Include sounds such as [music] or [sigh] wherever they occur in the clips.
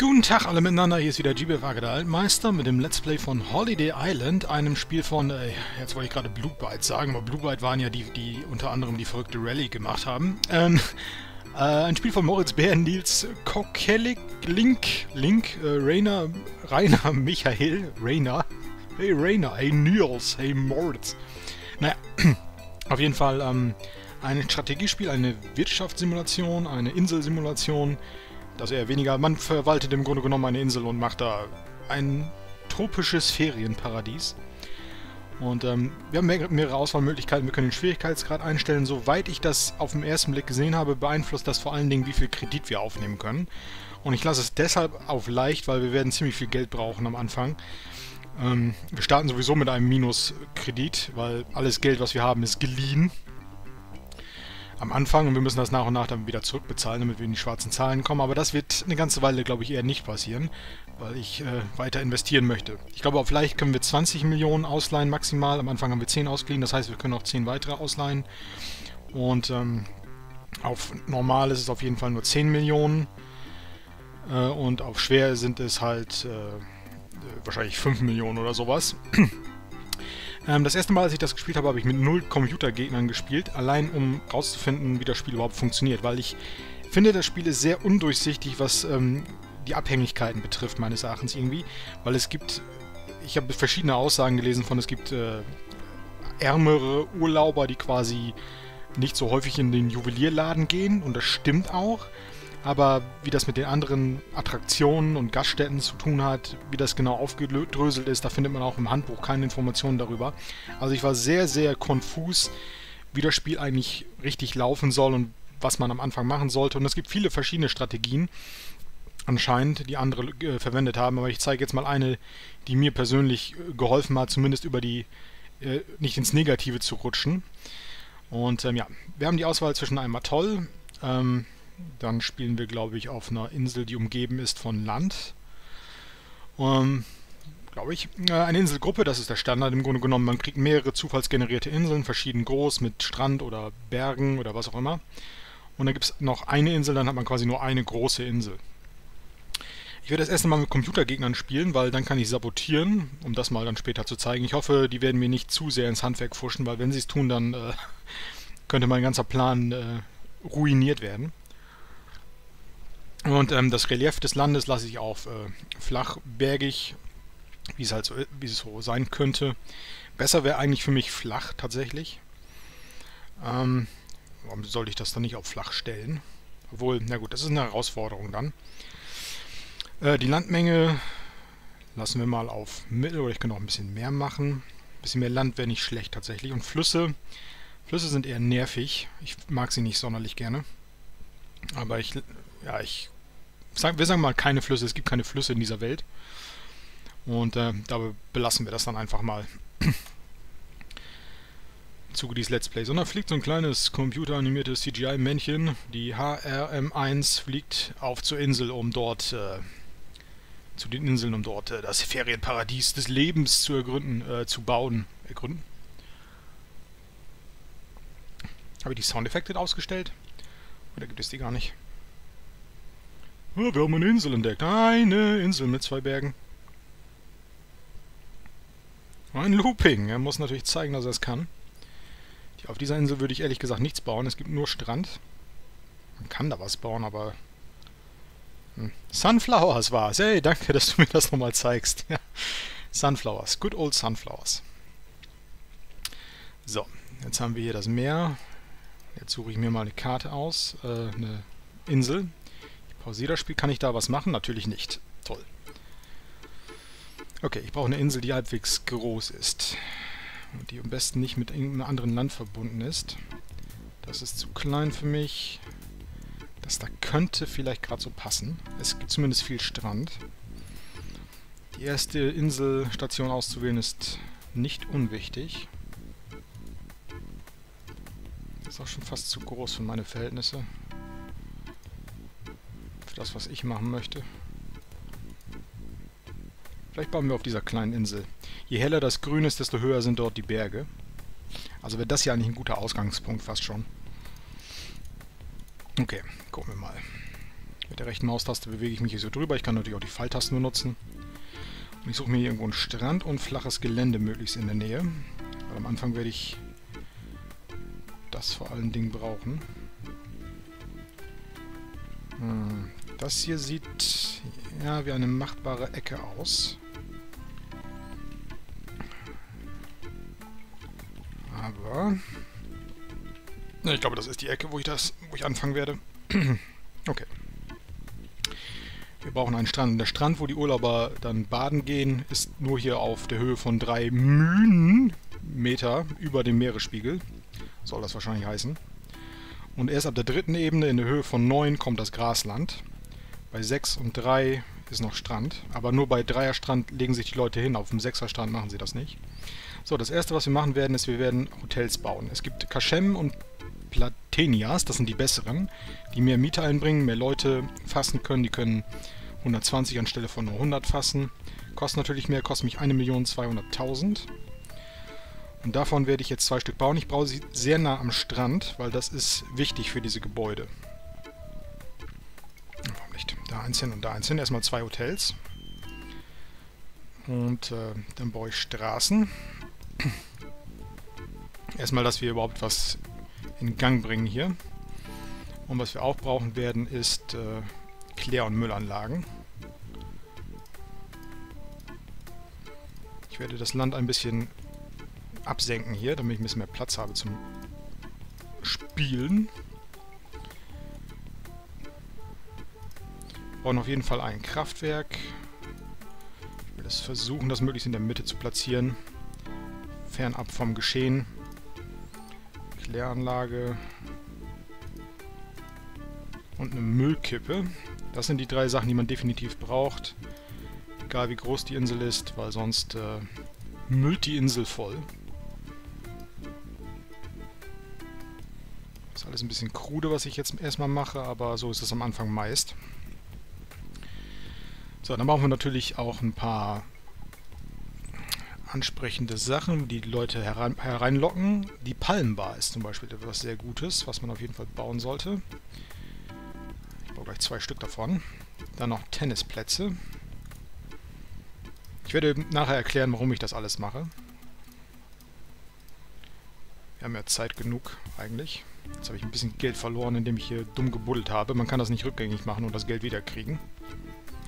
Guten Tag alle miteinander, hier ist wieder GBF der Altmeister mit dem Let's Play von Holiday Island, einem Spiel von, äh, jetzt wollte ich gerade Blue Byte sagen, aber Blue Byte waren ja die, die unter anderem die verrückte Rallye gemacht haben. Ähm, äh, ein Spiel von Moritz Bär, Nils Kokelik, Link, Link, äh, Rainer, Rainer, [laughs] Michael, Rainer, hey Rainer, hey Nils, hey Moritz. Naja, [clears throat] auf jeden Fall ähm, ein Strategiespiel, eine Wirtschaftssimulation, eine Inselsimulation, das eher weniger. Man verwaltet im Grunde genommen eine Insel und macht da ein tropisches Ferienparadies. Und ähm, wir haben mehrere Auswahlmöglichkeiten. Wir können den Schwierigkeitsgrad einstellen. Soweit ich das auf den ersten Blick gesehen habe, beeinflusst das vor allen Dingen, wie viel Kredit wir aufnehmen können. Und ich lasse es deshalb auf leicht, weil wir werden ziemlich viel Geld brauchen am Anfang. Ähm, wir starten sowieso mit einem Minuskredit, weil alles Geld, was wir haben, ist geliehen am Anfang und wir müssen das nach und nach dann wieder zurückbezahlen, damit wir in die schwarzen Zahlen kommen. Aber das wird eine ganze Weile, glaube ich, eher nicht passieren, weil ich äh, weiter investieren möchte. Ich glaube, vielleicht können wir 20 Millionen ausleihen maximal. Am Anfang haben wir 10 ausgeliehen, das heißt, wir können auch 10 weitere ausleihen. Und ähm, auf normal ist es auf jeden Fall nur 10 Millionen. Äh, und auf schwer sind es halt äh, wahrscheinlich 5 Millionen oder sowas. Ähm, das erste Mal, als ich das gespielt habe, habe ich mit null Computergegnern gespielt, allein um rauszufinden, wie das Spiel überhaupt funktioniert, weil ich finde, das Spiel ist sehr undurchsichtig, was ähm, die Abhängigkeiten betrifft, meines Erachtens irgendwie, weil es gibt, ich habe verschiedene Aussagen gelesen von, es gibt äh, ärmere Urlauber, die quasi nicht so häufig in den Juwelierladen gehen, und das stimmt auch. Aber wie das mit den anderen Attraktionen und Gaststätten zu tun hat, wie das genau aufgedröselt ist, da findet man auch im Handbuch keine Informationen darüber. Also ich war sehr, sehr konfus, wie das Spiel eigentlich richtig laufen soll und was man am Anfang machen sollte. Und es gibt viele verschiedene Strategien, anscheinend, die andere äh, verwendet haben. Aber ich zeige jetzt mal eine, die mir persönlich äh, geholfen hat, zumindest über die, äh, nicht ins Negative zu rutschen. Und ähm, ja, wir haben die Auswahl zwischen einem Atoll, ähm, dann spielen wir, glaube ich, auf einer Insel, die umgeben ist von Land. Ähm, glaube ich. Äh, eine Inselgruppe, das ist der Standard im Grunde genommen. Man kriegt mehrere zufallsgenerierte Inseln, verschieden groß, mit Strand oder Bergen oder was auch immer. Und dann gibt es noch eine Insel, dann hat man quasi nur eine große Insel. Ich werde das erste Mal mit Computergegnern spielen, weil dann kann ich sabotieren, um das mal dann später zu zeigen. Ich hoffe, die werden mir nicht zu sehr ins Handwerk fuschen, weil wenn sie es tun, dann äh, [laughs] könnte mein ganzer Plan äh, ruiniert werden. Und ähm, das Relief des Landes lasse ich auf äh, flachbergig, wie es halt so, wie es so sein könnte. Besser wäre eigentlich für mich flach tatsächlich. Ähm, warum sollte ich das dann nicht auf flach stellen? Obwohl, na gut, das ist eine Herausforderung dann. Äh, die Landmenge lassen wir mal auf Mittel, oder ich kann auch ein bisschen mehr machen. Ein bisschen mehr Land wäre nicht schlecht tatsächlich. Und Flüsse, Flüsse sind eher nervig. Ich mag sie nicht sonderlich gerne. Aber ich ja, ich wir sagen mal keine Flüsse, es gibt keine Flüsse in dieser Welt. Und äh, dabei belassen wir das dann einfach mal. [clears throat] Zuge dieses Let's Plays. Und da fliegt so ein kleines computeranimiertes CGI-Männchen. Die HRM1 fliegt auf zur Insel, um dort äh, zu den Inseln, um dort äh, das Ferienparadies des Lebens zu ergründen, äh, zu bauen. Ergründen? Habe ich die Soundeffekte ausgestellt? Oder gibt es die gar nicht? Oh, wir haben eine Insel entdeckt. Eine Insel mit zwei Bergen. Ein Looping. Er muss natürlich zeigen, dass er es kann. Auf dieser Insel würde ich ehrlich gesagt nichts bauen. Es gibt nur Strand. Man kann da was bauen, aber... Hm. Sunflowers war es. Hey, danke, dass du mir das nochmal zeigst. Sunflowers. Good old Sunflowers. So, jetzt haben wir hier das Meer. Jetzt suche ich mir mal eine Karte aus. Äh, eine Insel. Pausier das Spiel. Kann ich da was machen? Natürlich nicht. Toll. Okay, ich brauche eine Insel, die halbwegs groß ist. Und die am besten nicht mit irgendeinem anderen Land verbunden ist. Das ist zu klein für mich. Das da könnte vielleicht gerade so passen. Es gibt zumindest viel Strand. Die erste Inselstation auszuwählen ist nicht unwichtig. Ist auch schon fast zu groß für meine Verhältnisse das, was ich machen möchte. Vielleicht bauen wir auf dieser kleinen Insel. Je heller das Grün ist, desto höher sind dort die Berge. Also wäre das ja eigentlich ein guter Ausgangspunkt fast schon. Okay, gucken wir mal. Mit der rechten Maustaste bewege ich mich hier so drüber. Ich kann natürlich auch die Pfeiltasten benutzen. Und ich suche mir hier irgendwo einen Strand und flaches Gelände möglichst in der Nähe. Weil am Anfang werde ich das vor allen Dingen brauchen. Hm, das hier sieht ja wie eine machbare Ecke aus. Aber... Ich glaube, das ist die Ecke, wo ich das, wo ich anfangen werde. [clears throat] okay. Wir brauchen einen Strand. Und der Strand, wo die Urlauber dann baden gehen, ist nur hier auf der Höhe von drei Meter über dem Meeresspiegel. Soll das wahrscheinlich heißen. Und erst ab der dritten Ebene in der Höhe von 9 kommt das Grasland. Bei 6 und 3 ist noch Strand. Aber nur bei Dreierstrand legen sich die Leute hin. Auf dem Sechserstrand machen sie das nicht. So, das erste, was wir machen werden, ist, wir werden Hotels bauen. Es gibt Kaschem und Platenias, das sind die besseren, die mehr Miete einbringen, mehr Leute fassen können. Die können 120 anstelle von nur 100 fassen. Kostet natürlich mehr, kostet mich 1.200.000. Und davon werde ich jetzt zwei Stück bauen. Ich baue sie sehr nah am Strand, weil das ist wichtig für diese Gebäude. Da eins hin und da eins hin. Erstmal zwei Hotels. Und äh, dann baue ich Straßen. [clears throat] Erstmal, dass wir überhaupt was in Gang bringen hier. Und was wir auch brauchen werden, ist äh, Klär- und Müllanlagen. Ich werde das Land ein bisschen absenken hier, damit ich ein bisschen mehr Platz habe zum Spielen. Brauchen auf jeden Fall ein Kraftwerk. Ich will es versuchen, das möglichst in der Mitte zu platzieren. Fernab vom Geschehen. Kläranlage. Und eine Müllkippe. Das sind die drei Sachen, die man definitiv braucht. Egal wie groß die Insel ist, weil sonst äh, müllt die Insel voll. Ist alles ein bisschen krude, was ich jetzt erstmal mache, aber so ist es am Anfang meist. So, dann brauchen wir natürlich auch ein paar ansprechende Sachen, die Leute herein, hereinlocken. Die Palmbar ist zum Beispiel etwas sehr Gutes, was man auf jeden Fall bauen sollte gleich zwei Stück davon. Dann noch Tennisplätze. Ich werde nachher erklären, warum ich das alles mache. Wir haben ja Zeit genug, eigentlich. Jetzt habe ich ein bisschen Geld verloren, indem ich hier dumm gebuddelt habe. Man kann das nicht rückgängig machen und das Geld wiederkriegen.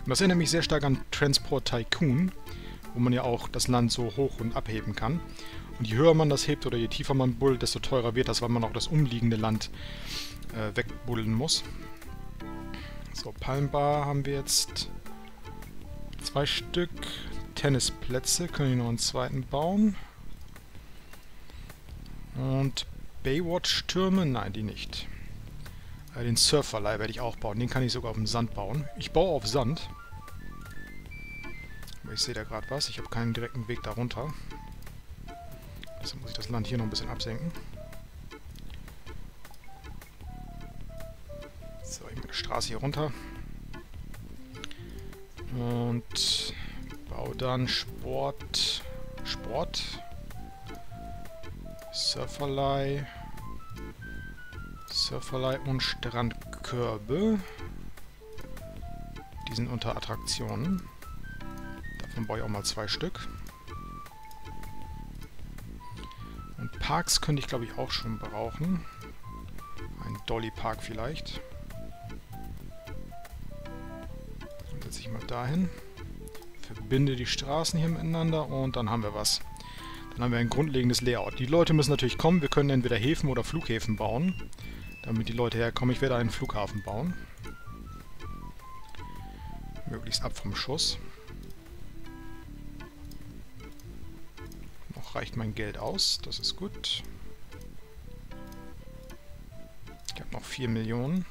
Und das erinnert mich sehr stark an Transport Tycoon, wo man ja auch das Land so hoch und abheben kann. Und je höher man das hebt oder je tiefer man buddelt, desto teurer wird das, weil man auch das umliegende Land äh, wegbuddeln muss. So, Palmbar haben wir jetzt zwei Stück. Tennisplätze, können wir noch einen zweiten bauen. Und Baywatch-Türme? Nein, die nicht. Äh, den Surferlei werde ich auch bauen. Den kann ich sogar auf dem Sand bauen. Ich baue auf Sand. Aber ich sehe da gerade was. Ich habe keinen direkten Weg darunter. Deshalb muss ich das Land hier noch ein bisschen absenken. So, ich eine Straße hier runter. Und baue dann Sport. Sport. Surferlei. Surferlei und Strandkörbe. Die sind unter Attraktionen. Davon baue ich auch mal zwei Stück. Und Parks könnte ich glaube ich auch schon brauchen. Ein Dolly Park vielleicht. setze ich mal dahin. Verbinde die Straßen hier miteinander und dann haben wir was. Dann haben wir ein grundlegendes Layout. Die Leute müssen natürlich kommen. Wir können entweder Häfen oder Flughäfen bauen. Damit die Leute herkommen. Ich werde einen Flughafen bauen. Möglichst ab vom Schuss. Noch reicht mein Geld aus. Das ist gut. Ich habe noch 4 Millionen.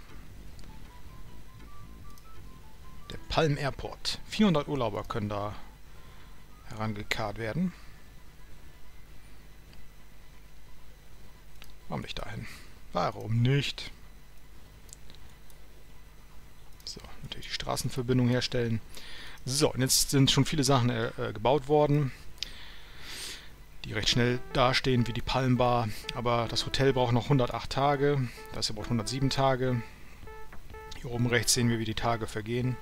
Palm Airport. 400 Urlauber können da herangekarrt werden. Warum nicht dahin? Warum nicht? So, natürlich die Straßenverbindung herstellen. So, und jetzt sind schon viele Sachen äh, äh gebaut worden, die recht schnell dastehen, wie die Palmbar. Aber das Hotel braucht noch 108 Tage, das hier braucht 107 Tage. Hier oben rechts sehen wir, wie die Tage vergehen.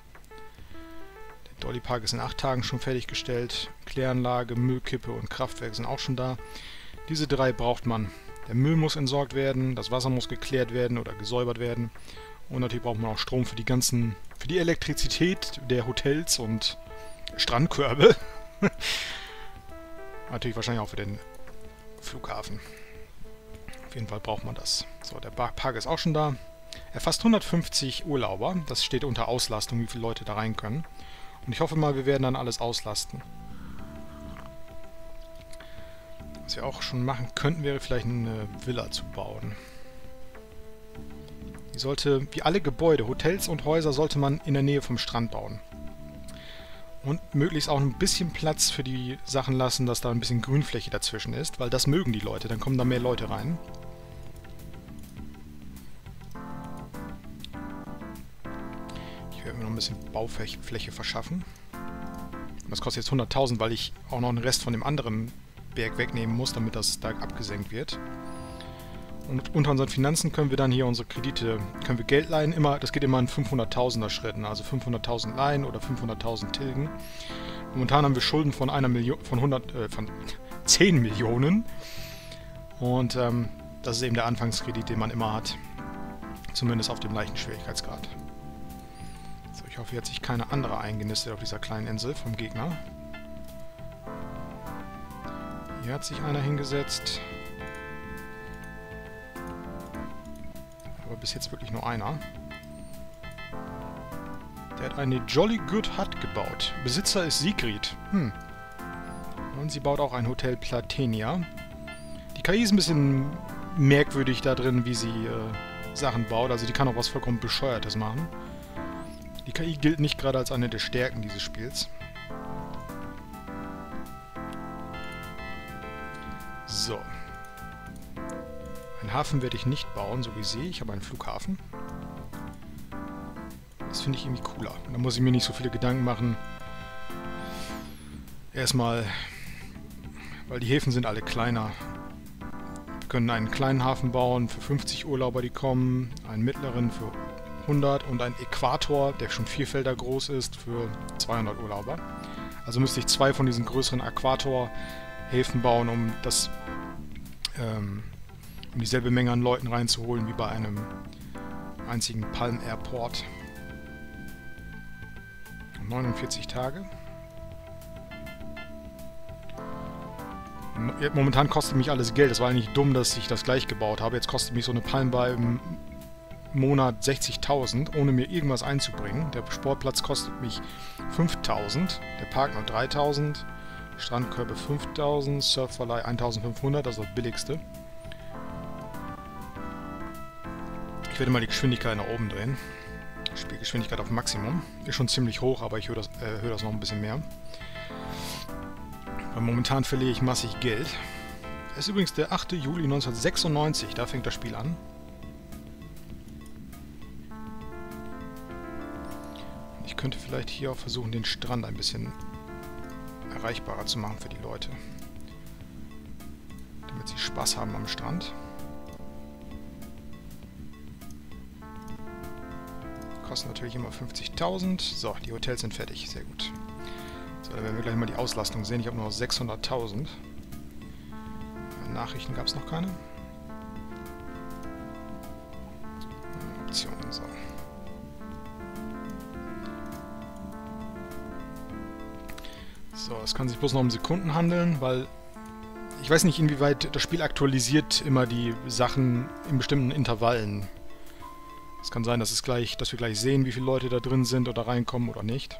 Der Dolly Park ist in acht Tagen schon fertiggestellt. Kläranlage, Müllkippe und Kraftwerk sind auch schon da. Diese drei braucht man. Der Müll muss entsorgt werden, das Wasser muss geklärt werden oder gesäubert werden. Und natürlich braucht man auch Strom für die ganzen, für die Elektrizität der Hotels und Strandkörbe. [laughs] natürlich wahrscheinlich auch für den Flughafen. Auf jeden Fall braucht man das. So, der Park ist auch schon da. Erfasst 150 Urlauber. Das steht unter Auslastung, wie viele Leute da rein können. Und ich hoffe mal, wir werden dann alles auslasten. Was wir auch schon machen könnten, wäre vielleicht eine Villa zu bauen. Die sollte, wie alle Gebäude, Hotels und Häuser, sollte man in der Nähe vom Strand bauen. Und möglichst auch ein bisschen Platz für die Sachen lassen, dass da ein bisschen Grünfläche dazwischen ist, weil das mögen die Leute, dann kommen da mehr Leute rein. Ich werde mir noch ein bisschen Baufläche verschaffen. Das kostet jetzt 100.000, weil ich auch noch einen Rest von dem anderen Berg wegnehmen muss, damit das da abgesenkt wird. Und unter unseren Finanzen können wir dann hier unsere Kredite, können wir Geld leihen, immer, das geht immer in 500.000er Schritten, also 500.000 leihen oder 500.000 tilgen. Momentan haben wir Schulden von einer Million, von 100, äh, von [laughs] 10 Millionen. Und ähm, das ist eben der Anfangskredit, den man immer hat. Zumindest auf dem leichten Schwierigkeitsgrad. So, ich hoffe, hier hat sich keine andere eingenistet auf dieser kleinen Insel vom Gegner. Hier hat sich einer hingesetzt. Aber bis jetzt wirklich nur einer. Der hat eine Jolly Good Hut gebaut. Besitzer ist Sigrid. Hm. Und sie baut auch ein Hotel Platenia. Die KI ist ein bisschen merkwürdig da drin, wie sie äh, Sachen baut. Also die kann auch was vollkommen Bescheuertes machen. Die KI gilt nicht gerade als eine der Stärken dieses Spiels. Hafen werde ich nicht bauen, so wie sehe. Ich habe einen Flughafen. Das finde ich irgendwie cooler. Da muss ich mir nicht so viele Gedanken machen. Erstmal, weil die Häfen sind alle kleiner. Wir können einen kleinen Hafen bauen für 50 Urlauber, die kommen, einen mittleren für 100 und einen Äquator, der schon vier Felder groß ist, für 200 Urlauber. Also müsste ich zwei von diesen größeren Äquatorhäfen bauen, um das ähm, um dieselbe Menge an Leuten reinzuholen wie bei einem einzigen Palm Airport. 49 Tage. Momentan kostet mich alles Geld. Das war eigentlich dumm, dass ich das gleich gebaut habe. Jetzt kostet mich so eine Palmbar im Monat 60.000, ohne mir irgendwas einzubringen. Der Sportplatz kostet mich 5.000, der Park nur 3.000, Strandkörbe 5.000, Surfverleih 1.500, das ist das billigste. Ich werde mal die Geschwindigkeit nach oben drehen. Spielgeschwindigkeit auf Maximum. Ist schon ziemlich hoch, aber ich höre das, äh, hör das noch ein bisschen mehr. Weil momentan verliere ich massig Geld. Es ist übrigens der 8. Juli 1996, da fängt das Spiel an. Ich könnte vielleicht hier auch versuchen, den Strand ein bisschen erreichbarer zu machen für die Leute. Damit sie Spaß haben am Strand. Kostet natürlich immer 50.000. So, die Hotels sind fertig. Sehr gut. So, dann werden wir gleich mal die Auslastung sehen. Ich habe nur noch 600.000. Nachrichten gab es noch keine. Optionen, so. So, es kann sich bloß noch um Sekunden handeln, weil ich weiß nicht, inwieweit das Spiel aktualisiert immer die Sachen in bestimmten Intervallen. Es kann sein, dass, es gleich, dass wir gleich sehen, wie viele Leute da drin sind oder reinkommen oder nicht.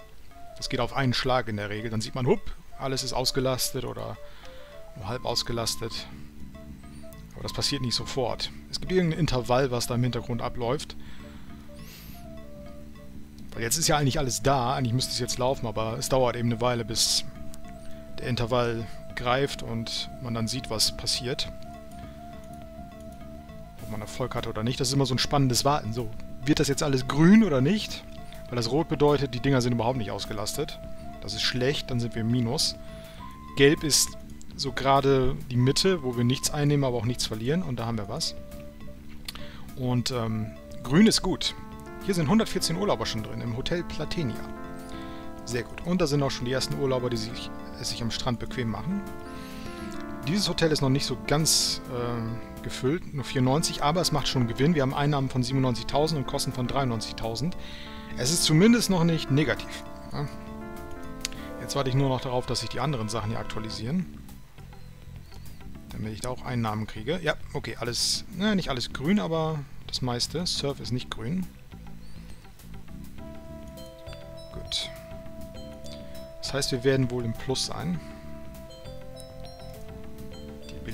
Das geht auf einen Schlag in der Regel. Dann sieht man, hupp, alles ist ausgelastet oder halb ausgelastet. Aber das passiert nicht sofort. Es gibt irgendein Intervall, was da im Hintergrund abläuft. Weil jetzt ist ja eigentlich alles da. Eigentlich müsste es jetzt laufen, aber es dauert eben eine Weile, bis der Intervall greift und man dann sieht, was passiert. Ob man Erfolg hatte oder nicht. Das ist immer so ein spannendes Warten. So, wird das jetzt alles grün oder nicht? Weil das Rot bedeutet, die Dinger sind überhaupt nicht ausgelastet. Das ist schlecht, dann sind wir im Minus. Gelb ist so gerade die Mitte, wo wir nichts einnehmen, aber auch nichts verlieren. Und da haben wir was. Und ähm, grün ist gut. Hier sind 114 Urlauber schon drin, im Hotel Platenia. Sehr gut. Und da sind auch schon die ersten Urlauber, die sich, es sich am Strand bequem machen. Dieses Hotel ist noch nicht so ganz äh, gefüllt, nur 94, aber es macht schon Gewinn. Wir haben Einnahmen von 97.000 und Kosten von 93.000. Es ist zumindest noch nicht negativ. Jetzt warte ich nur noch darauf, dass sich die anderen Sachen hier aktualisieren. Damit ich da auch Einnahmen kriege. Ja, okay, alles, na, nicht alles grün, aber das meiste. Surf ist nicht grün. Gut. Das heißt, wir werden wohl im Plus sein.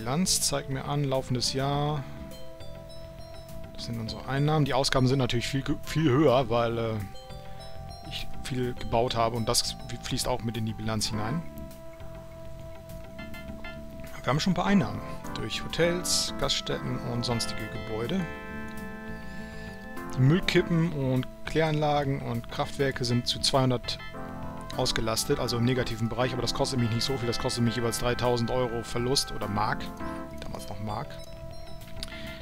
Bilanz zeigt mir an, laufendes Jahr. Das sind unsere Einnahmen. Die Ausgaben sind natürlich viel, viel höher, weil äh, ich viel gebaut habe und das fließt auch mit in die Bilanz hinein. Wir haben schon ein paar Einnahmen durch Hotels, Gaststätten und sonstige Gebäude. Die Müllkippen und Kläranlagen und Kraftwerke sind zu 200 ausgelastet, also im negativen Bereich, aber das kostet mich nicht so viel, das kostet mich jeweils 3000 Euro Verlust oder Mark, damals noch Mark.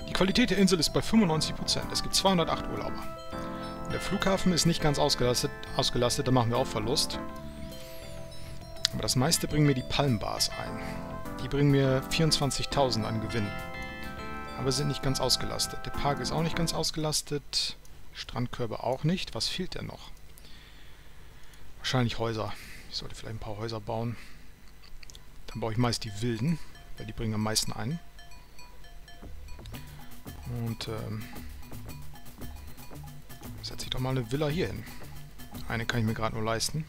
Die Qualität der Insel ist bei 95%, es gibt 208 Urlauber. Der Flughafen ist nicht ganz ausgelastet, ausgelastet, da machen wir auch Verlust. Aber das meiste bringen mir die Palmbars ein. Die bringen mir 24.000 an Gewinn. Aber sind nicht ganz ausgelastet. Der Park ist auch nicht ganz ausgelastet. Strandkörbe auch nicht. Was fehlt denn noch? Wahrscheinlich Häuser. Ich sollte vielleicht ein paar Häuser bauen. Dann baue ich meist die wilden, weil die bringen am meisten ein. Und ähm, setze ich doch mal eine Villa hier hin. Eine kann ich mir gerade nur leisten.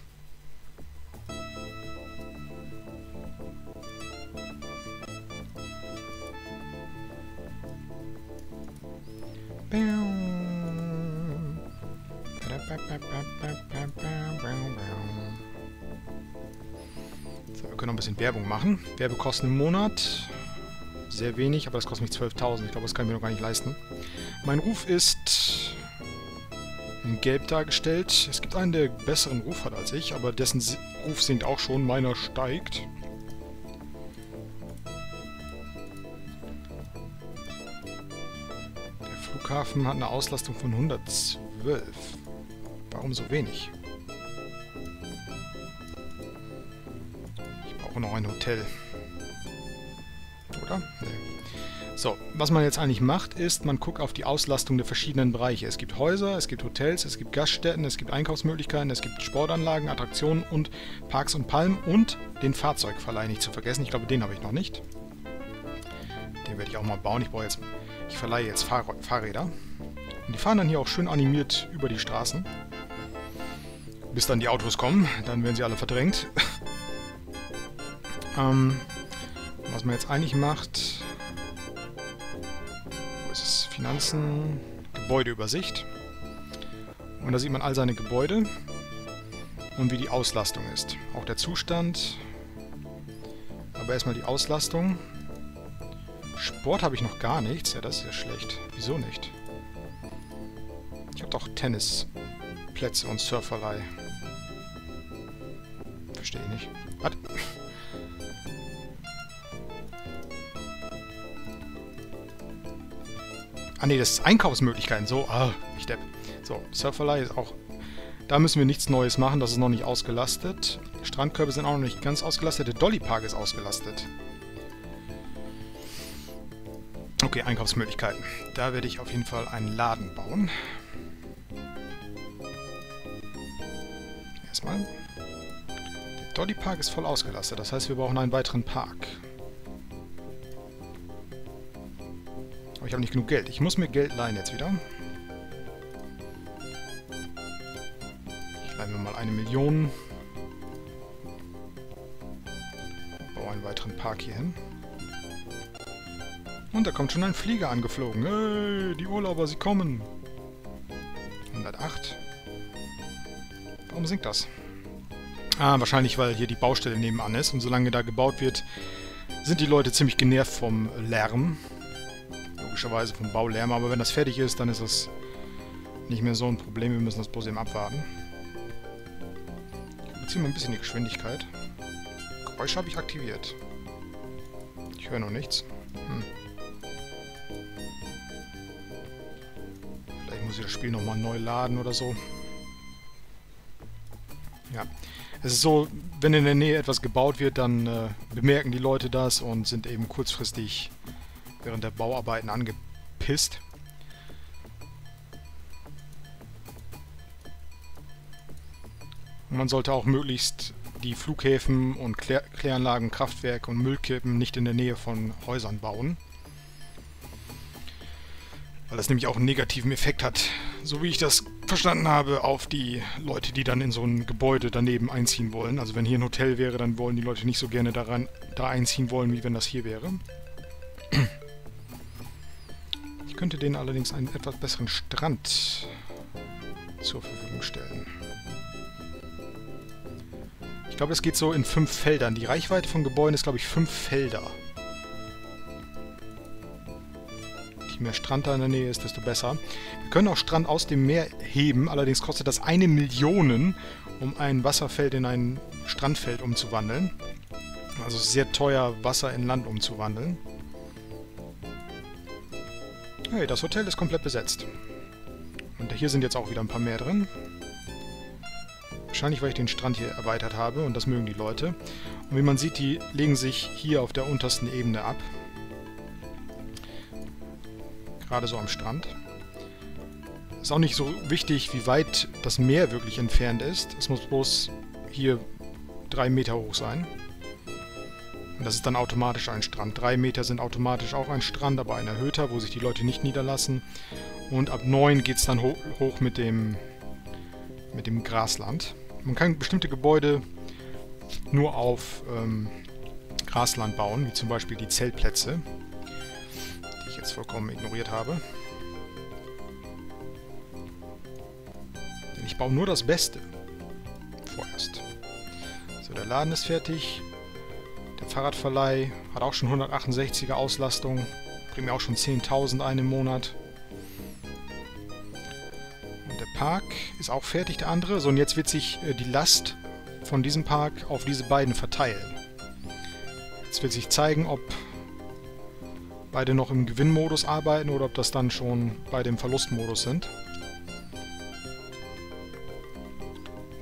So, können noch ein bisschen Werbung machen. Werbekosten im Monat. Sehr wenig, aber das kostet mich 12.000. Ich glaube, das kann ich mir noch gar nicht leisten. Mein Ruf ist in Gelb dargestellt. Es gibt einen, der besseren Ruf hat als ich, aber dessen Ruf sinkt auch schon. Meiner steigt. Der Flughafen hat eine Auslastung von 112. Warum so wenig? Brauche noch ein Hotel. Oder? Nee. So, was man jetzt eigentlich macht, ist, man guckt auf die Auslastung der verschiedenen Bereiche. Es gibt Häuser, es gibt Hotels, es gibt Gaststätten, es gibt Einkaufsmöglichkeiten, es gibt Sportanlagen, Attraktionen und Parks und Palmen und den Fahrzeugverleih nicht zu vergessen. Ich glaube, den habe ich noch nicht. Den werde ich auch mal bauen. Ich brauche jetzt, ich verleihe jetzt Fahr Fahrräder. Und die fahren dann hier auch schön animiert über die Straßen. Bis dann die Autos kommen, dann werden sie alle verdrängt. [laughs] ähm, was man jetzt eigentlich macht, wo ist es? Finanzen, Gebäudeübersicht. Und da sieht man all seine Gebäude und wie die Auslastung ist. Auch der Zustand, aber erstmal die Auslastung. Sport habe ich noch gar nichts. Ja, das ist ja schlecht. Wieso nicht? Ich habe doch Tennisplätze und Surferei. Verstehe ich nicht. Was? Ah ne, das ist Einkaufsmöglichkeiten. So, ah, ich depp. So, Surferlei ist auch... Da müssen wir nichts Neues machen, das ist noch nicht ausgelastet. Strandkörbe sind auch noch nicht ganz ausgelastet. Der Dolly Park ist ausgelastet. Okay, Einkaufsmöglichkeiten. Da werde ich auf jeden Fall einen Laden bauen. Erstmal. Der Dolly Park ist voll ausgelastet, das heißt, wir brauchen einen weiteren Park. Ich habe nicht genug Geld. Ich muss mir Geld leihen jetzt wieder. Ich leihe mir mal eine Million. Baue einen weiteren Park hier hin. Und da kommt schon ein Flieger angeflogen. Hey, die Urlauber, sie kommen. 108. Warum sinkt das? Ah, wahrscheinlich, weil hier die Baustelle nebenan ist. Und solange da gebaut wird, sind die Leute ziemlich genervt vom Lärm logischerweise vom Baulärm, aber wenn das fertig ist, dann ist das nicht mehr so ein Problem. Wir müssen das bloß eben abwarten. Ich beziehe mal ein bisschen die Geschwindigkeit. Geräusche habe ich aktiviert. Ich höre noch nichts. Hm. Vielleicht muss ich das Spiel nochmal neu laden oder so. Ja. Es ist so, wenn in der Nähe etwas gebaut wird, dann äh, bemerken die Leute das und sind eben kurzfristig während der Bauarbeiten angepisst. Man sollte auch möglichst die Flughäfen und Klär Kläranlagen, Kraftwerke und Müllkippen nicht in der Nähe von Häusern bauen. Weil das nämlich auch einen negativen Effekt hat, so wie ich das verstanden habe, auf die Leute, die dann in so ein Gebäude daneben einziehen wollen. Also wenn hier ein Hotel wäre, dann wollen die Leute nicht so gerne daran, da einziehen wollen, wie wenn das hier wäre. Ich könnte denen allerdings einen etwas besseren Strand zur Verfügung stellen. Ich glaube, es geht so in fünf Feldern. Die Reichweite von Gebäuden ist, glaube ich, fünf Felder. Je mehr Strand da in der Nähe ist, desto besser. Wir können auch Strand aus dem Meer heben, allerdings kostet das eine Million, um ein Wasserfeld in ein Strandfeld umzuwandeln. Also sehr teuer, Wasser in Land umzuwandeln. Hey, das Hotel ist komplett besetzt. Und hier sind jetzt auch wieder ein paar mehr drin. Wahrscheinlich, weil ich den Strand hier erweitert habe und das mögen die Leute. Und wie man sieht, die legen sich hier auf der untersten Ebene ab. Gerade so am Strand. Ist auch nicht so wichtig, wie weit das Meer wirklich entfernt ist. Es muss bloß hier drei Meter hoch sein. Und das ist dann automatisch ein Strand. Drei Meter sind automatisch auch ein Strand, aber ein erhöhter, wo sich die Leute nicht niederlassen. Und ab neun geht es dann ho hoch mit dem, mit dem Grasland. Man kann bestimmte Gebäude nur auf ähm, Grasland bauen, wie zum Beispiel die Zeltplätze, die ich jetzt vollkommen ignoriert habe. Denn ich baue nur das Beste vorerst. So, der Laden ist fertig. Der Fahrradverleih hat auch schon 168er Auslastung. Bringt mir auch schon 10.000 ein im Monat. Park ist auch fertig, der andere. So, und jetzt wird sich äh, die Last von diesem Park auf diese beiden verteilen. Jetzt wird sich zeigen, ob beide noch im Gewinnmodus arbeiten oder ob das dann schon bei dem Verlustmodus sind.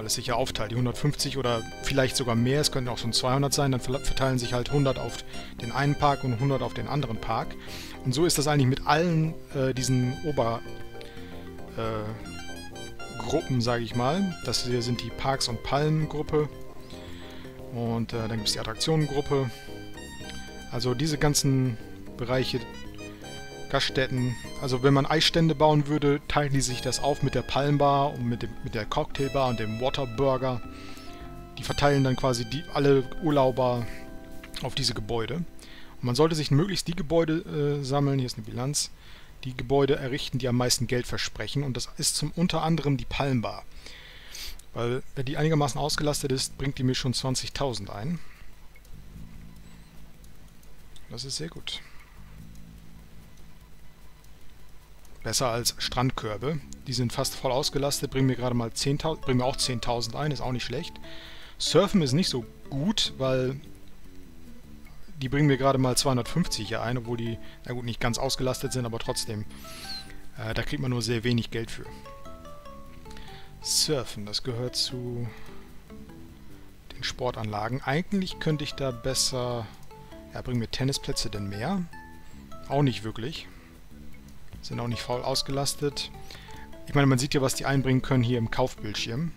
Weil es sich ja aufteilt. Die 150 oder vielleicht sogar mehr, es könnten auch schon 200 sein, dann verteilen sich halt 100 auf den einen Park und 100 auf den anderen Park. Und so ist das eigentlich mit allen äh, diesen Ober... Äh, sage ich mal. Das hier sind die Parks- und Palmen-Gruppe. Und äh, dann gibt es die Attraktionengruppe. Also diese ganzen Bereiche, Gaststätten. Also wenn man Eisstände bauen würde, teilen die sich das auf mit der Palmbar und mit, dem, mit der Cocktailbar und dem Waterburger. Die verteilen dann quasi die, alle Urlauber auf diese Gebäude. Und man sollte sich möglichst die Gebäude äh, sammeln, hier ist eine Bilanz, die Gebäude errichten, die am meisten Geld versprechen. Und das ist zum unter anderem die Palmbar. Weil, wenn die einigermaßen ausgelastet ist, bringt die mir schon 20.000 ein. Das ist sehr gut. Besser als Strandkörbe. Die sind fast voll ausgelastet, bringen mir gerade mal 10.000, bringen mir auch 10.000 ein, ist auch nicht schlecht. Surfen ist nicht so gut, weil die bringen mir gerade mal 250 hier ein, obwohl die, na gut, nicht ganz ausgelastet sind, aber trotzdem. Äh, da kriegt man nur sehr wenig Geld für. Surfen, das gehört zu den Sportanlagen. Eigentlich könnte ich da besser... Ja, bringen mir Tennisplätze denn mehr? Auch nicht wirklich. Sind auch nicht faul ausgelastet. Ich meine, man sieht ja, was die einbringen können hier im Kaufbildschirm.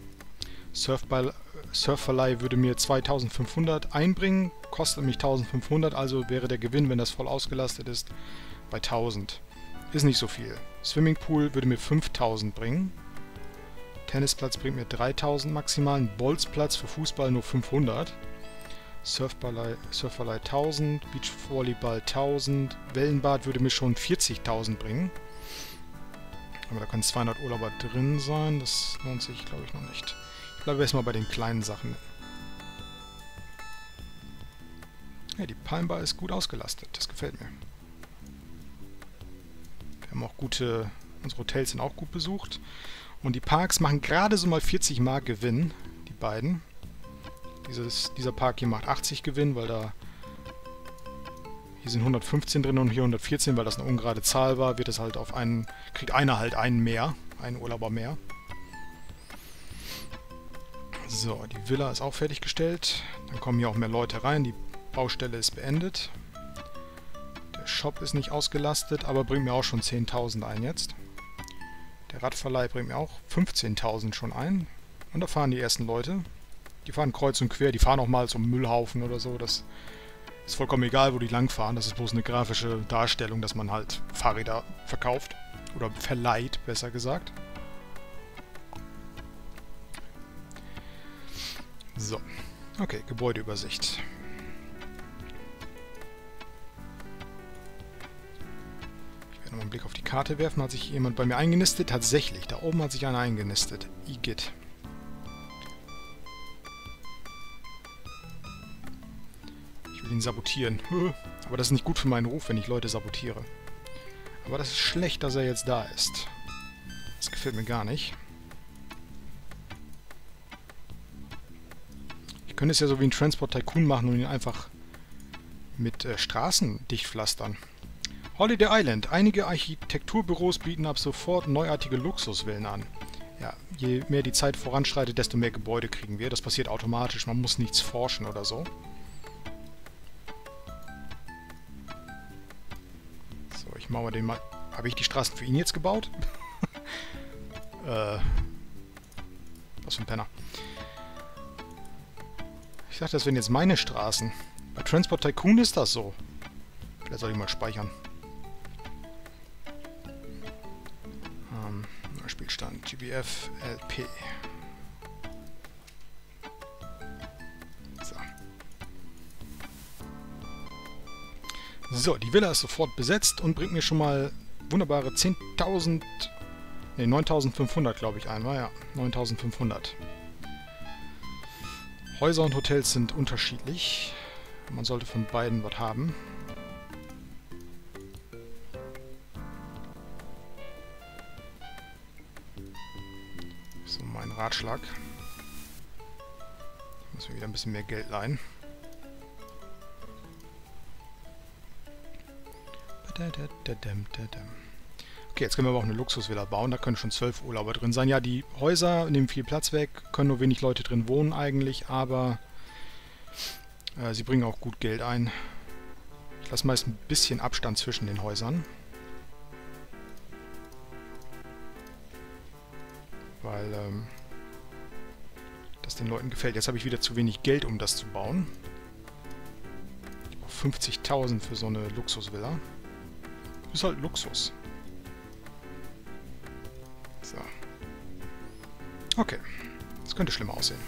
Surfball, Surfverleih würde mir 2500 einbringen, kostet mich 1500, also wäre der Gewinn, wenn das voll ausgelastet ist, bei 1000. Ist nicht so viel. Swimmingpool würde mir 5000 bringen. Tennisplatz bringt mir 3000 maximal. Ein Bolzplatz für Fußball nur 500. Surfverleih, Surfverleih 1000, Beachvolleyball 1000, Wellenbad würde mir schon 40.000 bringen. Aber da können 200 Urlauber drin sein, das lohnt sich glaube ich noch nicht. Bleiben wir erstmal bei den kleinen Sachen. Ja, die Palmbar ist gut ausgelastet. Das gefällt mir. Wir haben auch gute... Unsere Hotels sind auch gut besucht. Und die Parks machen gerade so mal 40 Mark Gewinn. Die beiden. Dieses, dieser Park hier macht 80 Gewinn, weil da Hier sind 115 drin und hier 114, weil das eine ungerade Zahl war, wird es halt auf einen, kriegt einer halt einen mehr, einen Urlauber mehr. So, die Villa ist auch fertiggestellt. Dann kommen hier auch mehr Leute rein. Die Baustelle ist beendet. Der Shop ist nicht ausgelastet, aber bringt mir auch schon 10.000 ein jetzt. Der Radverleih bringt mir auch 15.000 schon ein. Und da fahren die ersten Leute. Die fahren kreuz und quer, die fahren auch mal zum Müllhaufen oder so. Das ist vollkommen egal, wo die langfahren. Das ist bloß eine grafische Darstellung, dass man halt Fahrräder verkauft. Oder verleiht, besser gesagt. So. Okay, Gebäudeübersicht. Ich werde nochmal einen Blick auf die Karte werfen. Hat sich jemand bei mir eingenistet? Tatsächlich, da oben hat sich einer eingenistet. Igitt. Ihn sabotieren. [laughs] Aber das ist nicht gut für meinen Ruf, wenn ich Leute sabotiere. Aber das ist schlecht, dass er jetzt da ist. Das gefällt mir gar nicht. Ich könnte es ja so wie ein Transport Tycoon machen und ihn einfach mit äh, Straßen dicht pflastern. Holiday Island. Einige Architekturbüros bieten ab sofort neuartige Luxusvillen an. Ja, je mehr die Zeit voranschreitet, desto mehr Gebäude kriegen wir. Das passiert automatisch, man muss nichts forschen oder so. Mache den mal... Habe ich die Straßen für ihn jetzt gebaut? [laughs] äh... Was für ein Penner. Ich dachte, das wären jetzt meine Straßen. Bei Transport Tycoon ist das so. Vielleicht soll ich mal speichern. Ähm, Spielstand GBF LP. So, die Villa ist sofort besetzt und bringt mir schon mal wunderbare 10.000... Ne, 9.500 glaube ich ein, war ja. 9.500. Häuser und Hotels sind unterschiedlich. Man sollte von beiden was haben. So, mein Ratschlag. Ich muss mir wieder ein bisschen mehr Geld leihen. Okay, jetzt können wir aber auch eine Luxusvilla bauen. Da können schon zwölf Urlauber drin sein. Ja, die Häuser nehmen viel Platz weg, können nur wenig Leute drin wohnen eigentlich, aber äh, sie bringen auch gut Geld ein. Ich lasse meist ein bisschen Abstand zwischen den Häusern. Weil ähm, das den Leuten gefällt. Jetzt habe ich wieder zu wenig Geld, um das zu bauen. Ich brauche 50.000 für so eine Luxusvilla. Ist halt Luxus. So. Okay. Das könnte schlimmer aussehen.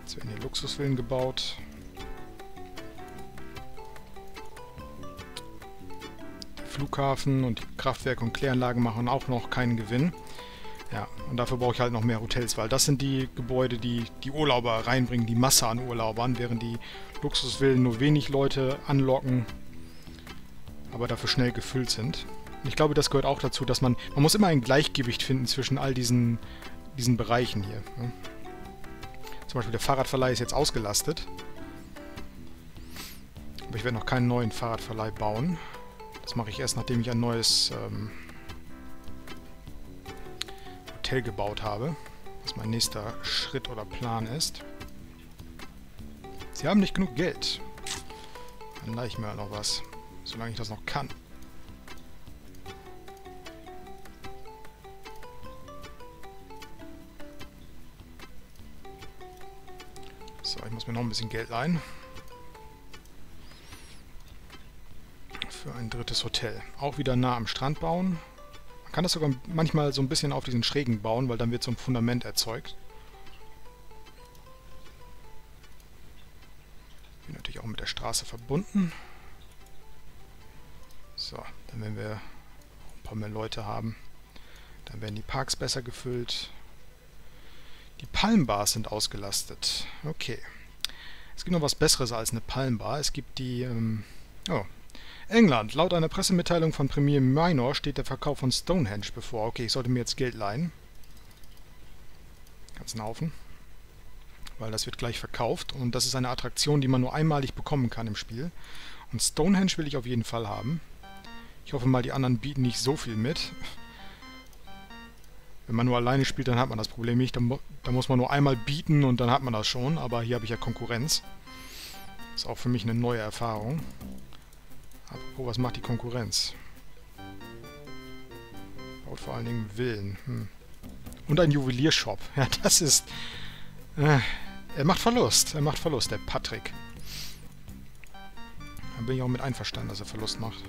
Jetzt werden hier Luxusvillen gebaut. Der Flughafen und die Kraftwerke und Kläranlagen machen auch noch keinen Gewinn. Und dafür brauche ich halt noch mehr Hotels, weil das sind die Gebäude, die die Urlauber reinbringen, die Masse an Urlaubern, während die Luxusvillen nur wenig Leute anlocken aber dafür schnell gefüllt sind. Und ich glaube, das gehört auch dazu, dass man, man muss immer ein Gleichgewicht finden zwischen all diesen, diesen Bereichen hier. Ne? Zum Beispiel der Fahrradverleih ist jetzt ausgelastet. Aber ich werde noch keinen neuen Fahrradverleih bauen. Das mache ich erst, nachdem ich ein neues ähm, Hotel gebaut habe. Was mein nächster Schritt oder Plan ist. Sie haben nicht genug Geld. Dann leih ich mir noch was solange ich das noch kann. So, ich muss mir noch ein bisschen Geld leihen. Für ein drittes Hotel. Auch wieder nah am Strand bauen. Kann das sogar manchmal so ein bisschen auf diesen Schrägen bauen, weil dann wird so ein Fundament erzeugt. Bin natürlich auch mit der Straße verbunden. So, dann werden wir ein paar mehr Leute haben. Dann werden die Parks besser gefüllt. Die Palmbars sind ausgelastet. Okay. Es gibt noch was Besseres als eine Palmbar. Es gibt die... Ähm, oh. England. Laut einer Pressemitteilung von Premier Minor steht der Verkauf von Stonehenge bevor. Okay, ich sollte mir jetzt Geld leihen. Ganzen Haufen. weil das wird gleich verkauft und das ist eine Attraktion, die man nur einmalig bekommen kann im Spiel. Und Stonehenge will ich auf jeden Fall haben. Ich hoffe mal, die anderen bieten nicht so viel mit. Wenn man nur alleine spielt, dann hat man das Problem nicht. Dann muss man nur einmal bieten und dann hat man das schon. Aber hier habe ich ja Konkurrenz. Ist auch für mich eine neue Erfahrung. Apropos, was macht die Konkurrenz? Baut vor allen Dingen Villen. Hm. Und ein Juweliershop. [laughs] Ja, das ist... Äh, er macht Verlust. Er macht Verlust, der Patrick. Da bin ich auch mit einverstanden, dass er Verlust macht.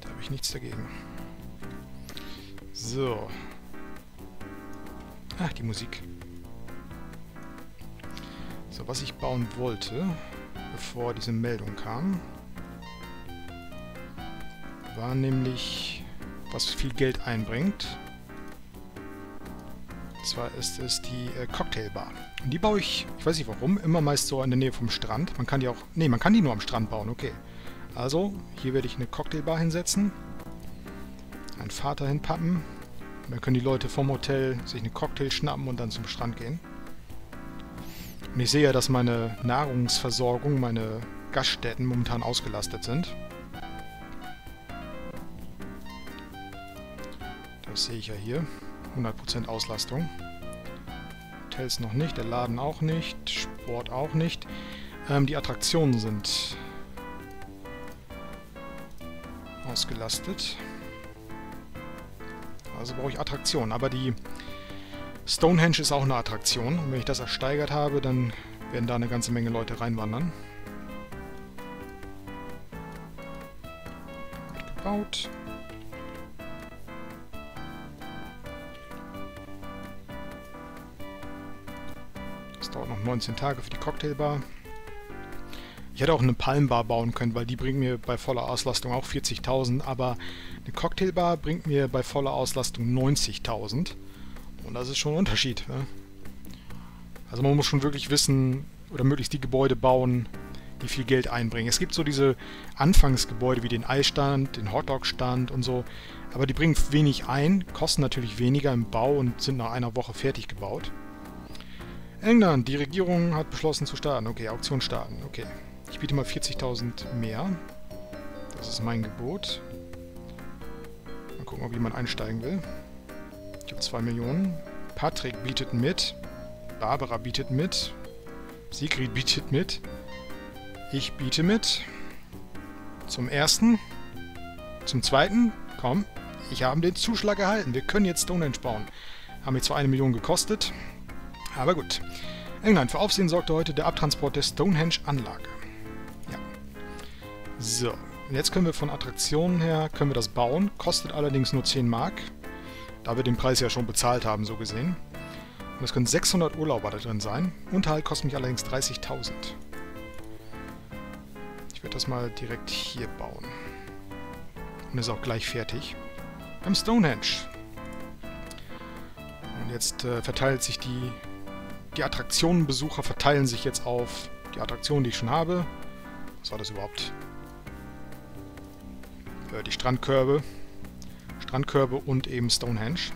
Da habe ich nichts dagegen. So. Ach, die Musik. So, was ich bauen wollte, bevor diese Meldung kam, war nämlich, was viel Geld einbringt. Und zwar ist es die äh, Cocktailbar. Und die baue ich, ich weiß nicht warum, immer meist so in der Nähe vom Strand. Man kann die auch, nee, man kann die nur am Strand bauen, okay. Also, hier werde ich eine Cocktailbar hinsetzen, einen Vater hinpappen. Und dann können die Leute vom Hotel sich eine Cocktail schnappen und dann zum Strand gehen. Und ich sehe ja, dass meine Nahrungsversorgung, meine Gaststätten momentan ausgelastet sind. Das sehe ich ja hier. 100% Auslastung. Hotels noch nicht, der Laden auch nicht, Sport auch nicht. Ähm, die Attraktionen sind ausgelastet. Also brauche ich Attraktionen. Aber die Stonehenge ist auch eine Attraktion. Und wenn ich das ersteigert habe, dann werden da eine ganze Menge Leute reinwandern. Gebaut. Das dauert noch 19 Tage für die Cocktailbar. Ich hätte auch eine Palmbar bauen können, weil die bringt mir bei voller Auslastung auch 40.000, aber eine Cocktailbar bringt mir bei voller Auslastung 90.000. Und das ist schon ein Unterschied. Ja? Also man muss schon wirklich wissen oder möglichst die Gebäude bauen, die viel Geld einbringen. Es gibt so diese Anfangsgebäude wie den Eisstand, den Hotdog-Stand und so, aber die bringen wenig ein, kosten natürlich weniger im Bau und sind nach einer Woche fertig gebaut. England, die Regierung hat beschlossen zu starten. Okay, Auktion starten. Okay. Ich biete mal 40.000 mehr. Das ist mein Gebot. Mal gucken, ob jemand einsteigen will. Ich habe 2 Millionen. Patrick bietet mit. Barbara bietet mit. Sigrid bietet mit. Ich biete mit. Zum ersten. Zum zweiten. Komm, ich habe den Zuschlag erhalten. Wir können jetzt Stonehenge bauen. Haben mir zwar eine Million gekostet, aber gut. England, für Aufsehen sorgte heute der Abtransport der Stonehenge-Anlage. Ja. So, jetzt können wir von Attraktionen her, können wir das bauen. Kostet allerdings nur 10 Mark. Da wir den Preis ja schon bezahlt haben, so gesehen. Und es können 600 Urlauber da drin sein. Unterhalt kostet mich allerdings 30.000. Ich werde das mal direkt hier bauen. Und ist auch gleich fertig. Beim Stonehenge. Und jetzt äh, verteilt sich die... Die Attraktionenbesucher verteilen sich jetzt auf die Attraktionen, die ich schon habe. Was war das überhaupt? Äh, die Strandkörbe. Strandkörbe und eben Stonehenge.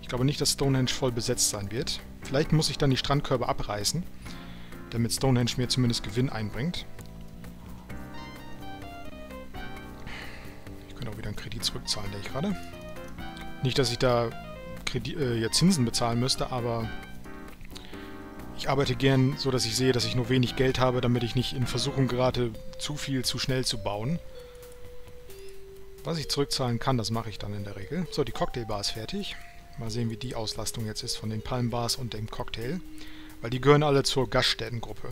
Ich glaube nicht, dass Stonehenge voll besetzt sein wird. Vielleicht muss ich dann die Strandkörbe abreißen, damit Stonehenge mir zumindest Gewinn einbringt. Ich könnte auch wieder einen Kredit zurückzahlen, der ich gerade. Nicht, dass ich da Kredi äh, ja, Zinsen bezahlen müsste, aber ich arbeite gern so, dass ich sehe, dass ich nur wenig Geld habe, damit ich nicht in Versuchung gerate, zu viel zu schnell zu bauen. Was ich zurückzahlen kann, das mache ich dann in der Regel. So, die Cocktailbar ist fertig. Mal sehen, wie die Auslastung jetzt ist von den Palmbars und dem Cocktail. Weil die gehören alle zur Gaststättengruppe.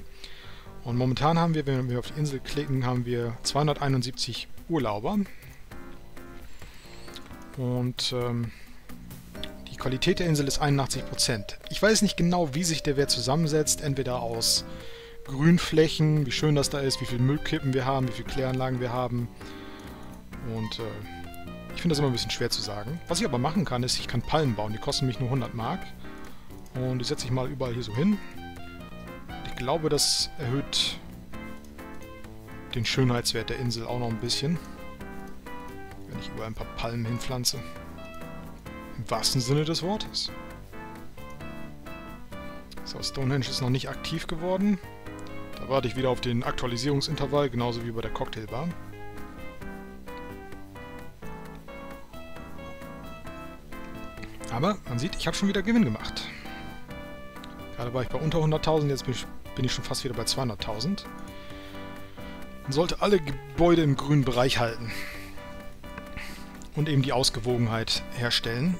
Und momentan haben wir, wenn wir auf die Insel klicken, haben wir 271 Urlauber. Und ähm, die Qualität der Insel ist 81%. Ich weiß nicht genau, wie sich der Wert zusammensetzt. Entweder aus Grünflächen, wie schön das da ist, wie viele Müllkippen wir haben, wie viele Kläranlagen wir haben und äh, ich finde das immer ein bisschen schwer zu sagen. Was ich aber machen kann, ist, ich kann Palmen bauen. Die kosten mich nur 100 Mark. Und die setze ich mal überall hier so hin. Ich glaube, das erhöht den Schönheitswert der Insel auch noch ein bisschen. Wenn ich überall ein paar Palmen hinpflanze. Im wahrsten Sinne des Wortes. So, Stonehenge ist noch nicht aktiv geworden. Da warte ich wieder auf den Aktualisierungsintervall, genauso wie bei der Cocktailbar. Aber man sieht, ich habe schon wieder Gewinn gemacht. Gerade war ich bei unter 100.000, jetzt bin ich, bin ich schon fast wieder bei 200.000. Man sollte alle Gebäude im grünen Bereich halten. Und eben die Ausgewogenheit herstellen.